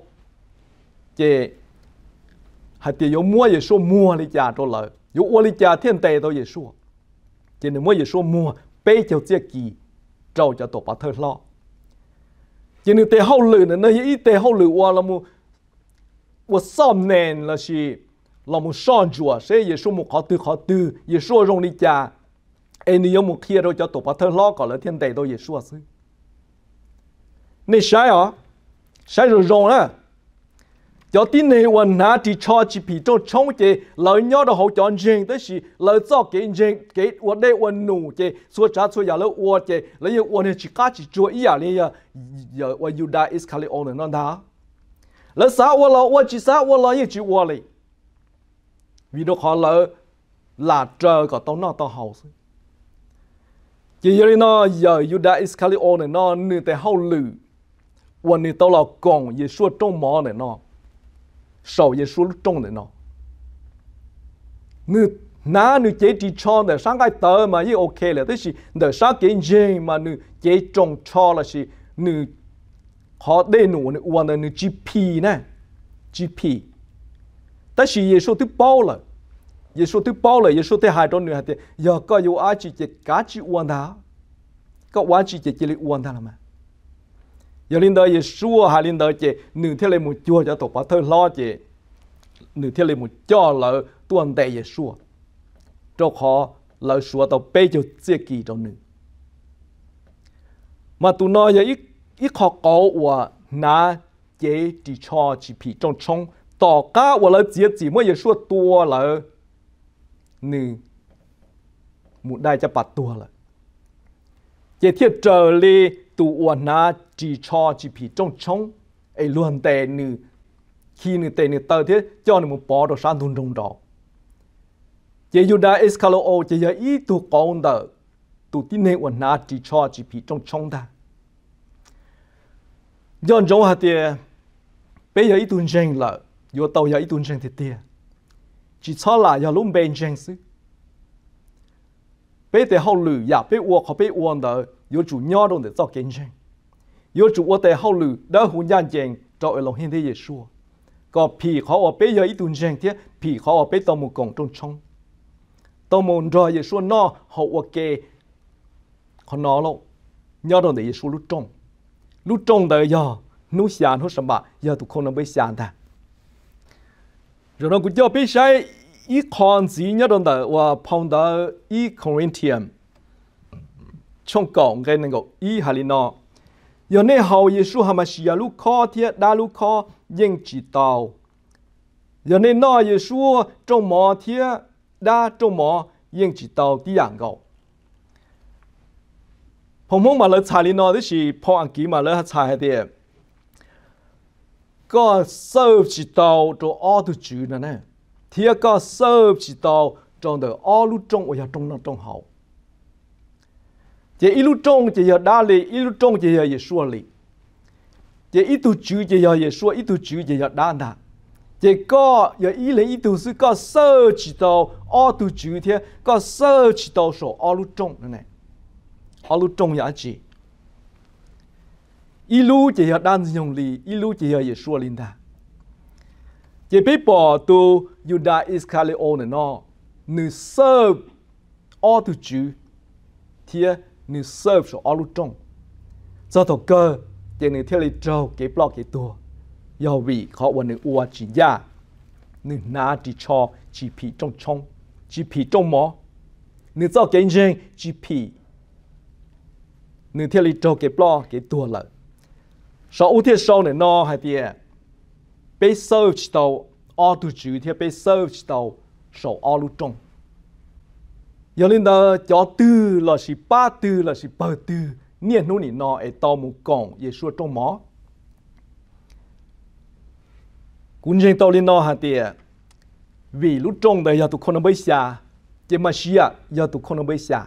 chị hạt tiền yếu mua yếu số mua lý cha cho lời yếu ua lý cha thiên tệ tôi yếu số chị nên mua yếu số mua, bê cho chia kỳ, trâu cho tổ bà thơ lo. Chị nên tệ hậu lử nữa nơi ý tệ hậu lử ua là mu ua xóm nền là gì là mu son chùa. Sẽ yếu số mu khó tư khó tư. Yếu số rong lý cha em yếu mu kia rồi cho tổ bà thơ lo còn là thiên tệ tôi yếu số xứ nên sai à, sai rồi rồi à, cho tin này quần nã chỉ cho chỉ bị cho chống chế lời nhớ đó hậu chọn riêng tới gì lời cho cái riêng cái quần đây quần nụ chế số trả số giờ lâu quần chế lấy những quần này chỉ cá chỉ chúa ý à liền giờ giờ quần Juda Iscariot này nó đã lấy sao quần lo quần chỉ sao quần lo những chỉ quần này vì nó họ lỡ là chờ có tao nó tao hậu chỉ giờ nó giờ Juda Iscariot này nó nửa tay hậu lử. วันนี้ตลอดกงเยซูตรงหมอเนี่ยเนาะ sầu ye số trong này nó nữ ná nữ chế chỉ cho để sang cái tờ mà อย่าลินเดอร์อย่าชัวหาลินเดอร์เจหนึ่งเทเลมุจัวจะตกปะเธอล้อเจหนึ่งเทเลมุจ่อเลยตัวนแต่อย่าชัวจ้าขอเราชัวตัวเปจะเจียกีตรงหนึ่งมาตุนอยอีกอีกขอกอว่านาเจดีชอจีพีจงชงต่อก้าว่าเราเจียจีเมื่ออย่าชัวตัวเลยหนึ่งมุดได้จะปัดตัวเลย chế thiết trở li tu wa na chỉ cho chỉ bị trong trong ấy luôn tệ nữ khi nữ tệ nữ tờ thiết cho nữ một bỏ đồ sang thun trong đó chế Yuda Iscariot chế giờ ý tu con đờ tu tin hệ wa na chỉ cho chỉ bị trong trong ta do trong hạt tiền bây giờ ý tu chân là yo tàu giờ ý tu chân thì tiền chỉ cho là giờ luôn bên chân sư bây giờ hậu lử ya bây uo khó bây uo đó yếu chủ nhau đồng để tạo kiến chân yếu chủ uo để hậu lử đã hùng nhân chân cho ở lòng hiện thế giê xu có phi khó ở bây giờ ít tuần chân thế phi khó ở bây tao một cổng trong trong tao một rồi giê xu nó hậu uo kê khó nó lâu nhau đồng để giê xu lúc trong lúc trong đời giờ nú xàn hốt sầm bạ giờ tụi con nó bây xàn ta rồi nó cũng cho biết sai 一看字要动的我碰到一 Corinthian。trong cổng cái này gọi ý hà li nọ giờ này hầu Giêsu hàm sĩ ya lúc khó thiệt đa lúc khó nhưng chỉ tàu giờ này nọ Giêsu trong mỏ thiệt đa trong mỏ nhưng chỉ tàu đi dạng gạo phong phong mà lỡ xài li nọ đó là phong ăn kỹ mà lỡ xài thì có sơ chỉ tàu cho ô tô chữ nè nè thiệt có sơ chỉ tàu trong đời ô lúc trong ở trong nó trong hậu chỉ ilu trong chỉ giờ đa lì ilu trong chỉ giờ Giêsu lì chỉ ít tu chữ chỉ giờ Giêsu ít tu chữ chỉ giờ đa đa chỉ có giờ ý lấy ít tu sư có sơ chỉ tàu ở tu chữ thế có sơ chỉ tàu số ở lu trong này ở lu trong giá trị ilu chỉ giờ đa dùng lì ilu chỉ giờ Giêsu linh đa chỉ people bỏ tu Judas Iscariot này nó nữ sơ all tu chữ thế như serve cho all lúc trong cho tổ cơ thì như theo lý trâu cái block cái tua do vì họ vẫn như ua chỉ ya. Như na chỉ cho chỉ phi trong trong chỉ phi trong mỏ như cho cái gì chỉ phi như theo lý trâu cái block cái tua là sau ưu tiên sau này nó hay thì 被 serve ở thì serve 到 tư là chỉ ba tư là chỉ bảy tư. Niên nô nị nọ ấy tao mù cổng ye xua trong mỏ cũng riêng tao linh nọ hà tiệt vì lúc trong đời giờ tụi con nó bây xa chỉ mà xia giờ tụi con nó bây xa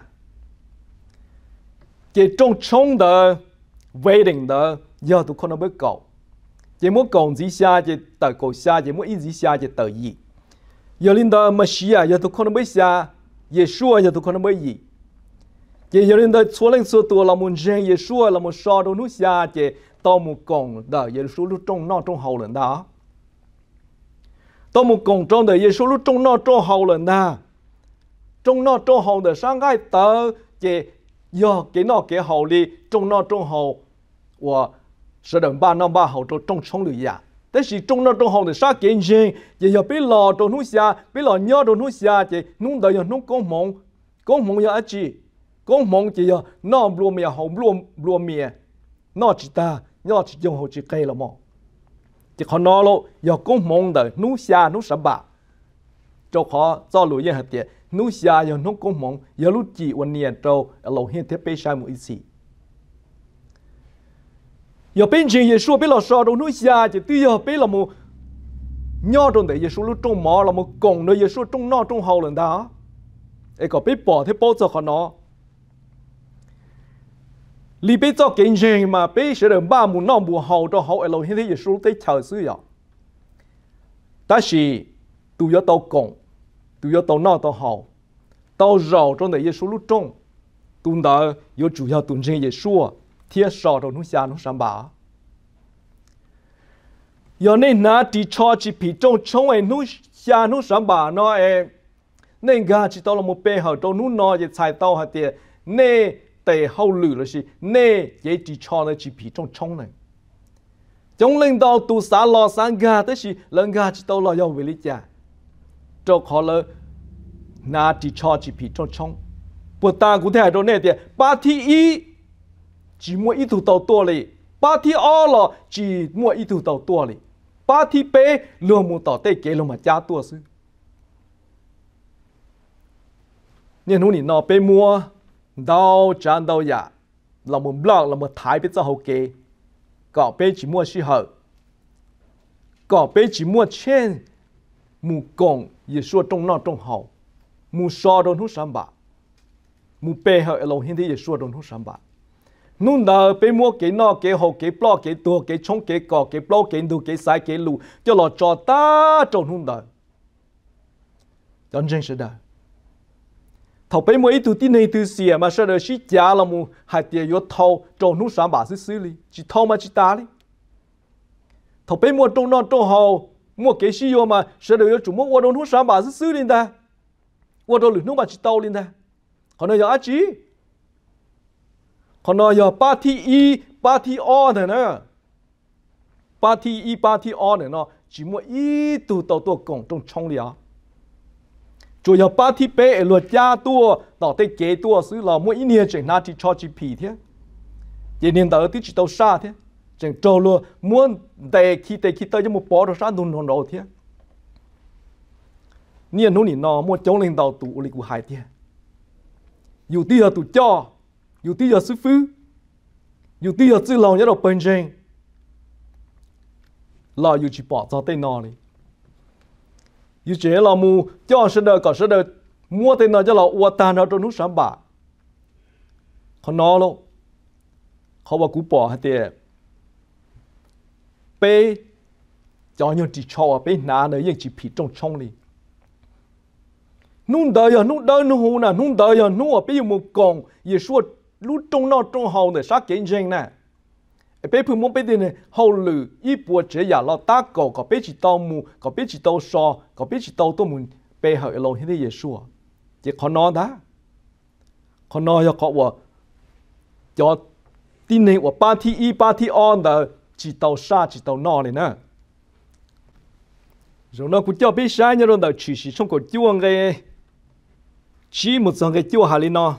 cái trong trong de waiting đời giờ tụ con nó mới cầu chỉ muốn cầu gì xa chỉ tờ cầu xa chỉ muốn ý gì xa chỉ tờ gì giờ linh de Messiah giờ tụ con nó mới xa Yeshua giờ tụ con nó mới gì chỉ giờ linh de số linh số tuổi là muốn riêng Yeshua là một sao đâu nó xa chỉ tao một cầu de Yeshua lúc trong nó trong hậu lần đó tao một cầu trong de Yeshua lúc trong nó trong hậu lần đó trong nó trong hậu de sang cái tờ chỉ giờ cái nó cái hậu đi trong nó trong hậu 我 sẽ đợi ba năm ba hậu trong sống lười già thế thì trong nó trong hậu thì sao kiện gì chỉ giờ biết lò trong núi xa biết lò nhớ trong núi xa chỉ nung đời giờ nung con mộng con mộng giờ chỉ con mộng chỉ giờ nó luôn mía hậu luôn luôn mía nó chỉ ta nhớ chỉ dùng hậu chỉ cây là mộng, chỉ họ nói luôn giờ con mộng đời núi xa núi sợ bạc cho họ cho lùi yên hạt tiền núi xa giờ nung con mộng giờ lúc chỉ quan niệm trâu ở lâu hiện thế bây giờ một ít gì 要变成耶说被老烧中东西啊，就对呀被老么尿中的耶说路中毛了么拱的耶说中脑中好了的啊，哎个被包的包着好呢。你别做见证嘛，别说得把木脑木好着好，哎老现在也说在吵死呀。但是都要到拱，都要到脑到好，到肉中的也说路中，等到有主要尊敬耶说。Thiệt sọ đồ nút xa nút sắm bà giờ nên na đi cho chỉ bị trong trong ấy nút xa nút sắm bà nó em nên gà chỉ tao là một bề hở trong nút nó chỉ xài tao hả tiệt nè tệ hậu lử là gì nè dễ chỉ cho nó chỉ bị trong trong này trong lên đầu tu xã lo sáng gà tới gì lần gà chỉ tao là yêu về lý cha cho khó là na đi cho chỉ bị trong trong bữa ta cũng thấy rồi nè tiệt ba thi ý chỉ mua ít thủ tàu tua lì. Ba thi o là chỉ mua ít thủ tàu tua lì. Ba thi b lừa mua tàu tê kế lừa mà cha tua sư nên hú nị nó bê mua, đau, chán, đau dạ. Là một blog là một thái biết cho hậu kế có bê chỉ mua xí hậu có bê chỉ mua trên mù cổng ye xua trong nọ trong hậu. Mù so đồn hút sắm bạc mù bê ở lâu hiên thì ye xua đồn hút sắm bạc nun đờ bé mua cái nọ cái hồ cái plo cái tua cái chống cái cò cái plo cái đu cái sai cái lù cho lo cho ta cho nun đờ chân chân sự đời thầu bé mua ít tu tin này tu xìa à, mà sao đời xí giả là mu hai tiền yo thâu cho nun sáng bà xí xí li. Chỉ thâu mà chỉ ta li. Thầu bé mua trong nọ trong hồ mua cái xí yo mà sao đời yo chủ mua qua đồ nun sáng bà xí xí li ta qua đồ lử nun mà chỉ tàu li ta còn nơi giờ á chí còn nói giờ ba thi y ba thi o này nè. Ba thi y ba thi o này nó chỉ mua y tu tàu tua cổng trong trong à? chủ yếu ba thi b luật gia tua tàu tây kế tua, xứ là mua y nia chẳng na chỉ cho chỉ phì thế. Chỉ nên tàu tí chỉ tàu xa thế. Chẳng trâu luôn muốn để khi để khi tới cho một bỏ đồ xa đun hồn đầu thế. Niên nô nỉ nó mua chống lên tàu tụ lịch của hai thế. Dù tí tụ cho dù tí giờ sư phụ dù tí giờ sư lòng nhớ đọc bên trên. Là dù chỉ bỏ cho tên nó đi. Dù chỉ là mù, cho sự đời có sự đời mua tên nó cho là ua ta nó trong nước sáng bạc họ nó luôn. Họ bảo cú bỏ hạt tiền. Bê, cho nhau chỉ cho bê nà nữa nhưng chỉ phí trong trong đi. Nung đời à nung đời nung hù nè nung đời à nung à bê giờ một con giờ suốt lúc trong nó trong hậu để sát kiến trình nè bé phụ muốn bé đi này hậu lử ít bùa chế giả lo ta cầu có bé chỉ tao mù có bé chỉ tao so có bé chỉ tao tôi muốn bé hậu lâu hết tại Giêsu chỉ khó nói đó khó nói cho vợ cho tin này của ba thi y ba thi on đó chỉ tao sa chỉ tao nọ này nè rồi nó cũng cho biết sai như đó chỉ chỉ trong cuộc chuông cái chỉ một dòng cái chuông hà lên nó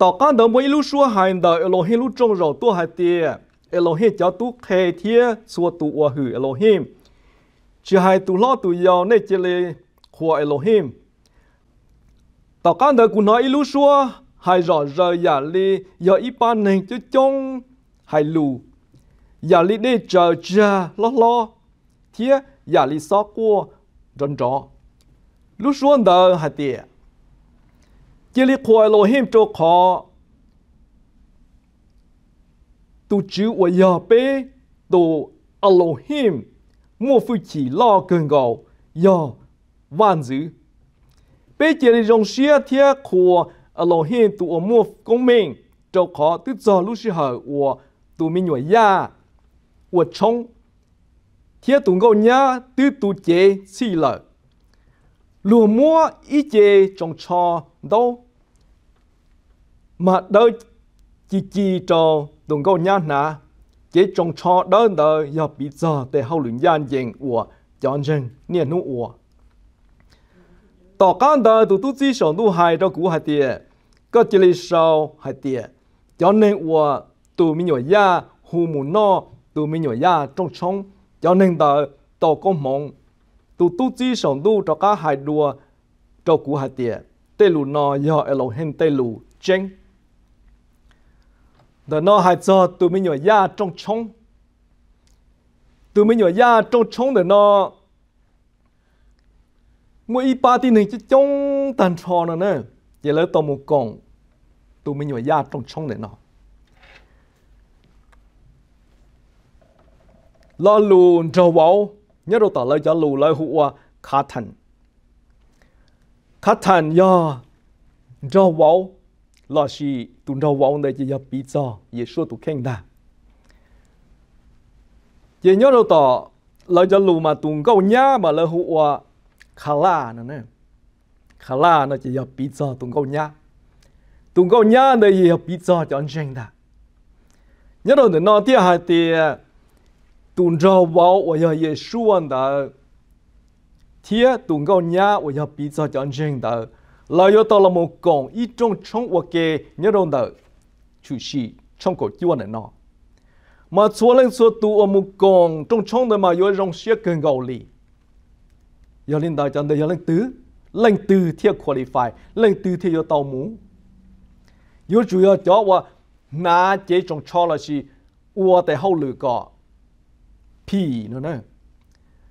tỏ con đó mỗi lúc xua hai đời, Elohim lúc trong rồi tu hai tia Elohim cho tu khe thiê xua tu wa hử Elohim. Chỉ hai tu lo tu yo nên chỉ là của Elohim. Tỏ con đó cũng nói lúc xua hai rõ rời giả li giờ ít ban nên chứ trong hai lù. Giả li để chờ chờ lo lo. Thia giả li xó qua rần rõ lúc xua đó hai tia chỉ li của Elohim cho khó. Tu chữ wa ya pe tu Elohim. Mua phu chỉ lo cơn gạo. Ya vạn dữ. Bây giờ thì trong xia thiết của Elohim tu mua công mình cho khó tự do lúc sư hở của tu mình nhồi ya của trong thiết tu gạo nhá tự tu chế xì lợi lùa mua ý chế trong cho đâu mà đời chỉ chỉ cho đồng câu nhá nà chế trong cho đơn đời giờ bị giờ để hậu luyện gian diện của chọn chân niên nu của tỏ can đời tụ tu chỉ sống tu hai cho cũ hại tiệt, có chỉ lý sau hại tiệt. cho nên của tụ mi nhỏ ya hù mù no tụ mi nhỏ ya trong trong cho nên đời tỏ công mong tụ tu chỉ sống tu cho cả hai đua cho cũ hại tiệt tê lù no giờ Elohim tê lù chân đó nó hay cho tụi mình nhỏ ya trong trong tụi mình nhỏ ya trong trong để nó mỗi ý ba tin hình chứ trong tàn trò nữa nè vậy là tao một con tụi mình nhỏ ya trong trong để nó lo lù trâu bảo nhớ đâu tao lấy cho lù lấy hụa khá thành khát thàn yo rau vấu là gì tụ rau vấu này chỉ nhập bị cho ye số tụ khen đà. Ye nhớ đâu tỏ, là cho lù mà tụ câu nhá mà là hụa khá là nữa nè. Khá là nó chỉ nhập bị cho tụ câu nhá. Tụ câu nhá này chỉ nhập bị cho cho anh xem đà. Nhớ đâu nữa, nó tiếc hai tiếc tụ rau vấu và ye số anh đà thế tụng gạo nhà và nhập bị cho chọn riêng đó là yếu tố là một con ý trong trong và kế nhớ đông đó chủ sĩ trong cổ chiu này nó mà chúa lên chúa tu ở một con trong trong đó mà yếu rong xia cần gạo lì yếu lên đó chẳng để yếu lên tứ lên tứ thế qualify lên tứ thế yếu tàu mũ yếu chủ yếu cho và na chế trong cho là gì ua tại hậu lửa cọ pì nữa nè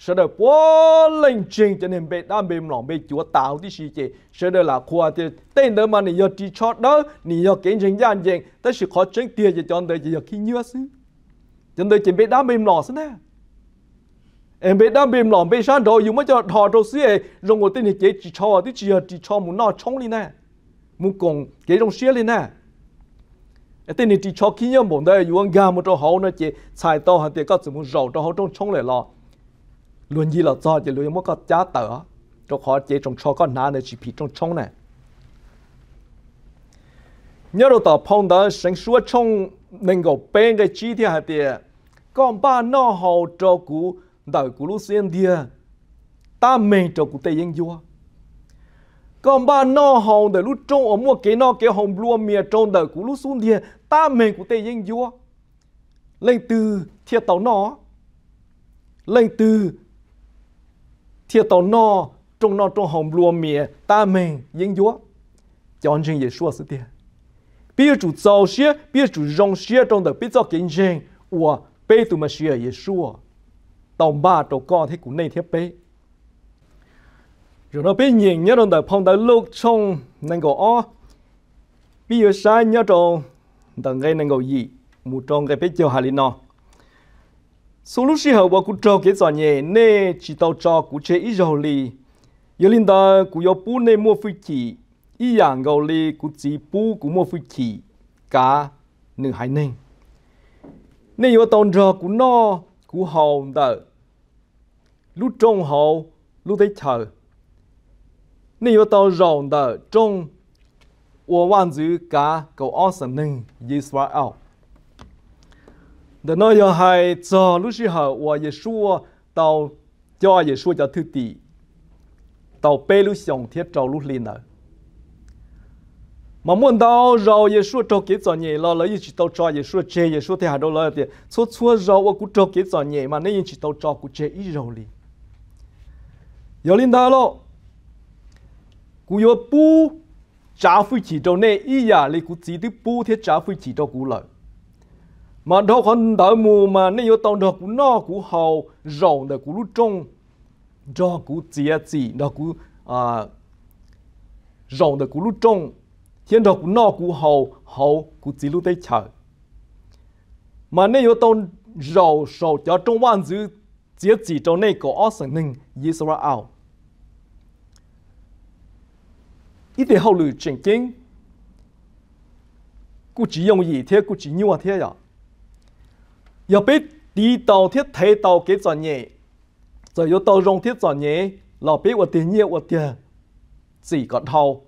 sẽ được quá lên trình cho nên bé đam bìm lòng bé chúa tạo thì gì chứ sẽ được là khoa thì tên đó mà nì giờ chỉ cho đó, nì giờ kiến trình gian diện ta sẽ khó tránh tiền cho chọn đời chỉ giờ khi nhớ xứ. Cho nên chỉ bé đam bìm lòng xứ nè em bé đam bìm lòng bị sáng rồi dùng mới cho thọ rồi xí rồi một tên thì chế chỉ cho thì chỉ chỉ cho muốn nó chống đi nè muốn cùng cái trong xí lên nè. Tên này chỉ cho khi nhớ một đời dùng gà một chỗ hậu nó chỉ xài to hạt tiền có sự muốn rầu cho hậu trong chống lại lo luôn gì là do chỉ luôn mất có giá tờ cho khó chỉ trong cho con nà này chỉ bị trong trong này. Nhớ đâu tờ phong đó sinh suốt trong nên có bên cái chi thì hạt địa con ba nó hậu cho cú đợi cú lúc xuyên đi. ta mình cho cú tây yên vua. Con ba nó hậu đợi lúc trong ở mua cái nó cái hồng lúa mía trong đợi cú lúc xuống đi. ta mình cú tây yên vua. Lên từ thiệt tàu nó. Lên từ thiệt tàu no, trong nó trong hồng lúa mìa ta mình yên dúa cho anh dừng Giêsu sự tiền giờ chủ giàu bây giờ chủ rong xia trong đời bây giờ kinh dừng của bê tụ mà xia Giêsu tàu ba tàu con thế cũng nên thiết bê. Rồi nó biết nhìn nhớ trong đời phong đời lúc trong nên gọi o bây giờ sai nhớ trong đời ngay nên gọi gì một trong cái bây giờ hà lý nó số lúc xí hậu và cụ trâu cái giỏ nhẹ nè chỉ tàu cho cụ chế ít dầu lì giờ linh ta cụ yếu bù nè mua phi chỉ ý dạng gầu lì cụ chỉ bù cụ mua phi chỉ cả nửa hai nè nè yếu tàu cho cụ no cụ hậu đó lúc trong hậu lúc thấy chờ nè yếu tàu rộng đó trong 我 แต่น้อยยังให้จอรู้สึกเหรอว่าเยซูเตาจอเยซูจะทุติเตาเปรู้ส่งเทียบเจ้ารู้ลินเอา mà muốn đâu rồi giờ suốt trâu kế cho nhẹ, lo lấy chỉ tao cho giờ suốt chê giờ suốt thì hà đâu lo thì suốt suốt rồi qua cũng trâu kế cho nhẹ, mà nên chỉ tao cho cũng chê rồi đi giờ lên đó lo. Cũng có trả phu chỉ trâu này giờ lấy cũng chỉ được bu thế trả phu chỉ trâu cũng mà đâu còn đỡ mù mà nếu tao được cũng no cũng hầu rộng được cũng lúc trung do cũng chia chỉ đó cũng à rộng được cũng lúc trung thiên đó cũng no cũng hầu hầu cũng chỉ lúc đấy chờ mà nếu tao rộng sầu cho trong quan dư chia chỉ trong này có ở sẵn nên Israel ít thì hậu lự chuyện kinh cũng chỉ dùng gì thế cũng chỉ như à thế rồi à. 要被地道天抬到给专业，就要到用天专业，老被我的业我的自个头，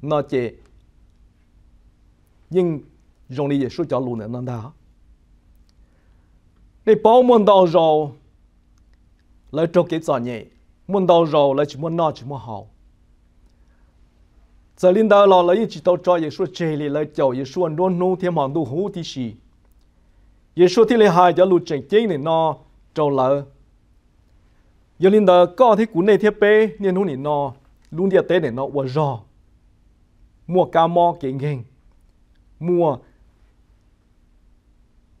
那这因用的也是叫路能能的。你保门到肉。来做给专业，门到肉来去门那去么好。在领导了，来一直到找也说这里来教也说弄弄天忙都好的事， 耶稣ที่เลยหายจะหลุดเจ๋งจริงเนี่ยนอโจเลอยลินเดอร์ก็ที่กูในเทเปเนี่ยนู่นนี่นอลุนเดียเต้เนี่ยนอวัวรอมัวกามอเก่งเก่งมัว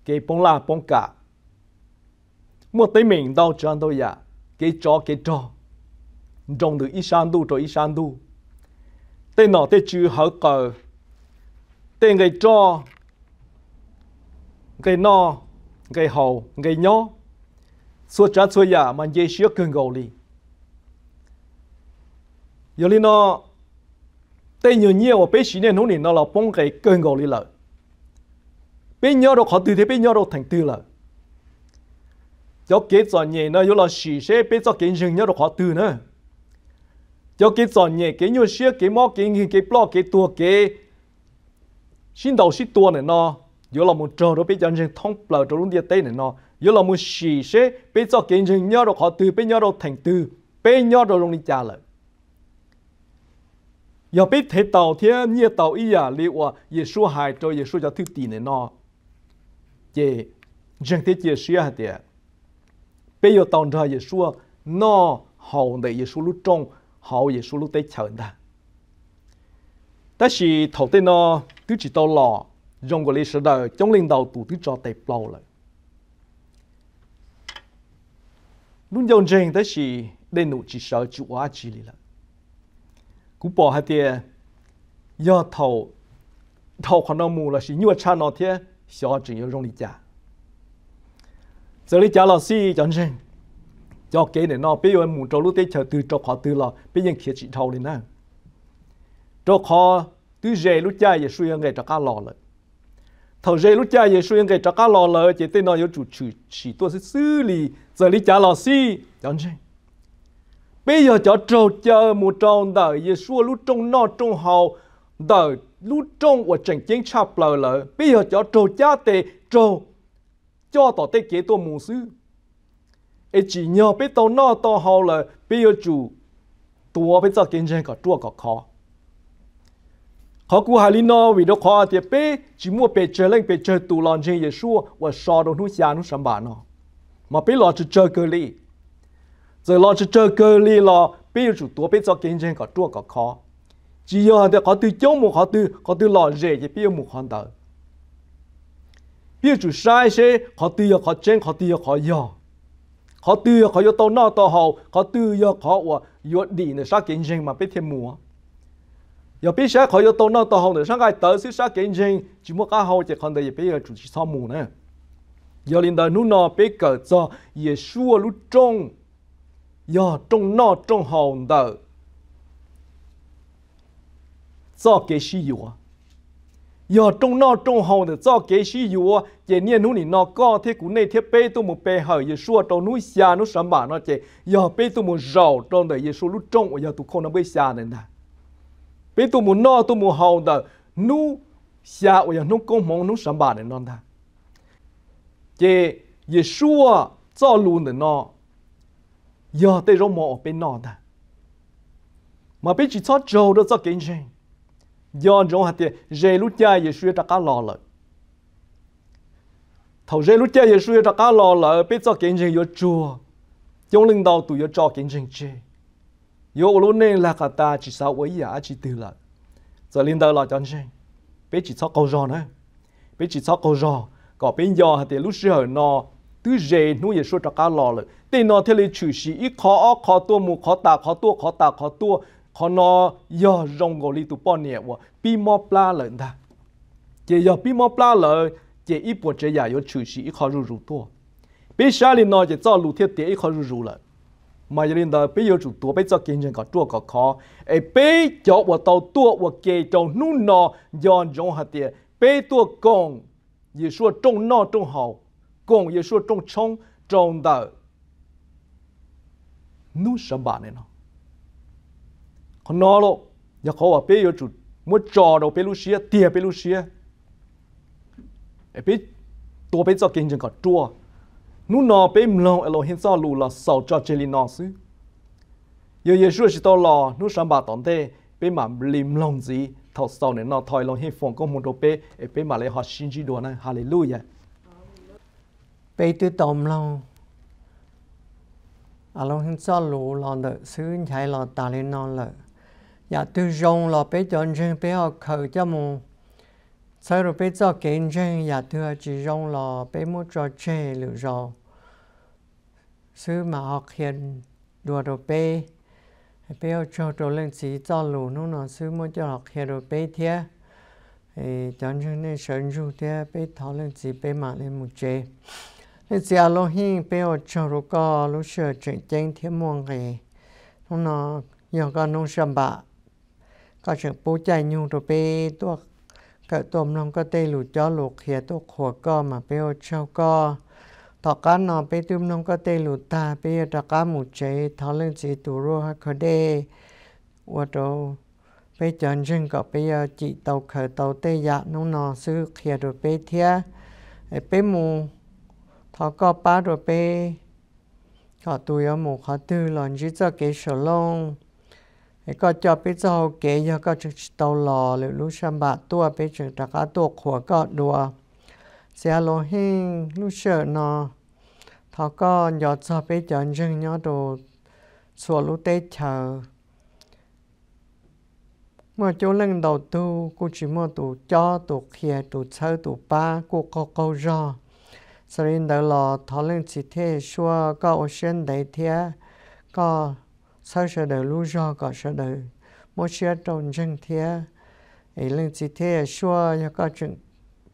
เก่ปงลาปงกะมัวเต้เหม่งดาวจานดาวยาเก่จอเก่จอจงดูอีสานดูจออีสานดูเต้หนอเต้จือเหาเกอเต้ไงจอ người no người hầu người nhó. Suốt trả suốt ya dạ mà dễ xíu cơn gầu li giờ li nó tây nhiều nhiều bé xí nên nó nó là bông cái cơn gầu li lợi. Bé nhó đâu khó từ thế bé nhó đâu thành từ lợi. Cho kế chọn nhẹ nó yếu là xì xe bé cho cái rừng nhó đâu họ từ nữa. Cho kế chọn nhẹ, kế nhiều xe kế mò kế người kế blo, kế tua, kế xin đầu xin tua này nó yo là một trò đó bây giờ chẳng thông bờ trò luôn địa tây này nó yo là một xì xế bây giờ kiến chẳng nhau đâu họ từ bây nhau đâu thành từ bây nhau đâu luôn đi trả lời giờ biết thế tàu thế như tàu ý à liệu à Giêsu hại cho Giêsu cho thứ tì này nó chị chẳng thế chị xia hả tiệt bây giờ tàu ra Giêsu nó hậu để Giêsu lúc trong hậu Giêsu lúc tới chờ ta ta chỉ thầu tên nó cứ chỉ tàu lò dòng của lý sử đời, chống lên đầu tụ tiết cho tệ lâu lại luôn dòng trên tới chỉ để nụ chỉ sợ chịu quá chỉ lý lại cú bỏ hai tia do thầu thầu còn đâu mù là chỉ như cha nó thế xóa chỉ yêu dòng lý cha. Giờ lý cha là si chọn trên, cho kế để nó bây giờ mù trâu lúc tết chờ từ trâu khó từ là bây giờ kia chỉ thầu lên nè trâu khó từ dễ lúc cha giờ suy nghĩ cho cá lò lại thầu dây lúc cha ye suy cái trả cá lò lợ chỉ tên nó yêu chủ chủ chỉ tôi sẽ xử lý xử lý trả lò si chẳng chứ bây giờ cho trâu chờ một trâu đời ye suy lúc trong nó trong hậu đời lúc trong của chẳng chiến chập lợ lợ bây giờ cho trâu cha tệ trâu cho tỏ tê kế tôi mù sư ấy chỉ nhờ biết tao nó tao hậu là bây giờ chủ tua bây giờ kinh doanh cả chua cả khó họ cũng hay nó vì đó khó thì bé chỉ mua bé chơi lên bé chơi tù lon trên 耶稣 và so đồ nuôi xa nuôi sắm bản nó mà bé lo chơi chơi cơ li giờ lo chơi chơi cơ li lo bé chủ tua bé cho kinh doanh có chua có khó chỉ giờ thì có từ chống một họ từ có từ lo rẻ thì bé một hoàn đời bé chủ sai sẽ có tiêu có chen họ tiêu họ yo họ tiêu có giờ tàu nọ tàu hậu có từ giờ có wa giờ đi nữa sao kinh doanh mà bé thêm mua mùa giờ họ hậu kinh chỉ hậu còn chủ giờ linh hậu đời hậu nó có cũng này thế bê tôi một bê hở núi xa nó sắm bản nó chỉ giờ bê tôi một rau trong đấy không nó bê xa này bị bê mù no, tôi mù hầu để nu xa giờ nó công mong nó sắm bà này non ta chỉ giờ xua à, cho luôn để nó giờ tê rồi mò bên nó ta mà bị chỉ cho trâu đó, cho kinh doanh do giống hạt tiền dễ lúc cha ye suy ta cá lò lợi thầu dễ lúc cha ye suy ta cá lò lợi bị cho kinh trình yo chùa. Trong linh đầu tụi yo cho kinh trình chê yo lúc này là cả ta chỉ sao với giá à, chỉ từ lợi giờ linh đầu là chân xem, biết chỉ cho câu rò nữa. Biết chỉ cho câu rò có bên giờ hạt tiền lúc xưa nó tư dễ nu ye suy ta cá lò rồi, tên nó theo lịch chủ sĩ ít khó khó tua mù khó ta khó tua khó ta khó tua. Khó nó giờ rong gò li tụ bao nè, wa pi mò pla lợn ta chỉ giờ pi mò pla lợn chỉ ít bộ chế giả có chủ sĩ ít khó rủ rủ tua. Bây giờ li nó chỉ cho lũ thiết tiết ít khó rủ rủ lợn mà giờ linh đó bây giờ chủ tua bây giờ kinh doanh có tua có khó ấy bây giờ 我到 tua 我给到努nó giờ giống hạt tiền bây tua công 也说种那种好工也说种冲种的 nu sa ba ne no kono lo ya ko wa pe yo chu mo cho do pe lu xia tia pe lu xia e pe to pe cho kinh chân có chua Nu nọ pe mlong elo hin sa lu la sau cho cheli no su yo ye shu shi to lo nu sa ba ton te pe ma lim long gì thọ sau này nó thôi lo hin phong công một đồ bé, e mà ma le ha shin ji do na hallelujah pe tu tom long à long hin cho lũ lò nợ xứ chạy lò ta lên nọ lợ dạ tu rong lò bé chọn chân bé họ khởi cho mù sau rồi bé cho kiến chân nhà tu chỉ rong lò bé mua cho chê lửa rò sư mà học hiện đùa đồ bê bé họ cho đồ lên chỉ cho lù nó nó sư muốn cho học hiện đồ bê thế thì chọn chân nên sơn ru thế bê thọ lên chỉ bê mà lên một chế nên giờ alo hi bé ở chỗ đồ co lúc sửa chuyện chân thiên muôn cái nó nó giờ con nông sản bạ. Có chuyện bố chạy nhung đồ bê tôi cái tôm lòng có tê lù cho lụt khía tôi khổ co mà bé ở chỗ co thọ cá nó bé tôm lòng có tê lụt ta bé ở cá một chế thọ lên chỉ tủ rồi hay có đê ở đâu bé chọn chân có bé chỉ tàu khởi tàu tê dạ nó nó sư khía rồi bé thia bé mù thọ có ba rồi bé họ tụi ở một họ tư lần chỉ cho cái sổ lông cái có cho bé cho cái giờ có chừng tàu lò liệu lúc xem bạc tua bé chừng tất cả tua khổ có đùa xe lô hình lúc sợ nó thọ có nhớ cho bé chọn chừng nhớ đồ xua lũ tết chờ mà chỗ lần đầu tu cô chỉ mua tụ cho tụ kia tụ chơi tụ ba cô có câu rõ sau đó đó là thọ lên chỉ thế xua có ô trên đấy thế có sau sẽ đời lưu do có sẽ đời mỗi xe trong chân thế ấy lên chỉ thế xua có chuyện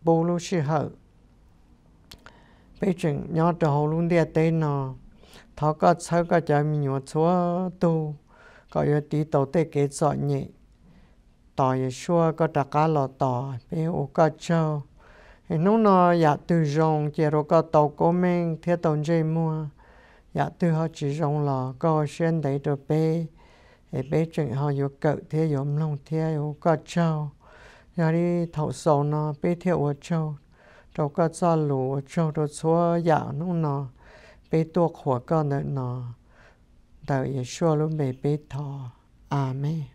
bù lũ sĩ hậu bây chuyện nhỏ hồ luôn đi tên nó thọ có sau có cho mình nhớ chúa tu có yếu tí tổ tế kế chọn nhị tỏ yếu xua có đặc cá lọ tỏ bây ô có châu thì nó nó dạ từ rong chỉ rồi có tàu cố mình thiết tàu dây mua dạ từ họ chỉ rong lọ có xuyên đấy được bé để bé chuyện họ cậu cỡ yếu giống lòng yếu có châu giờ đi thầu sầu nó bé theo ở trâu trâu có cho lũ trâu đồ xóa dạ nó nó bé tua khổ con nữa nó đợi Yeshua lúc bé bé thọ Amen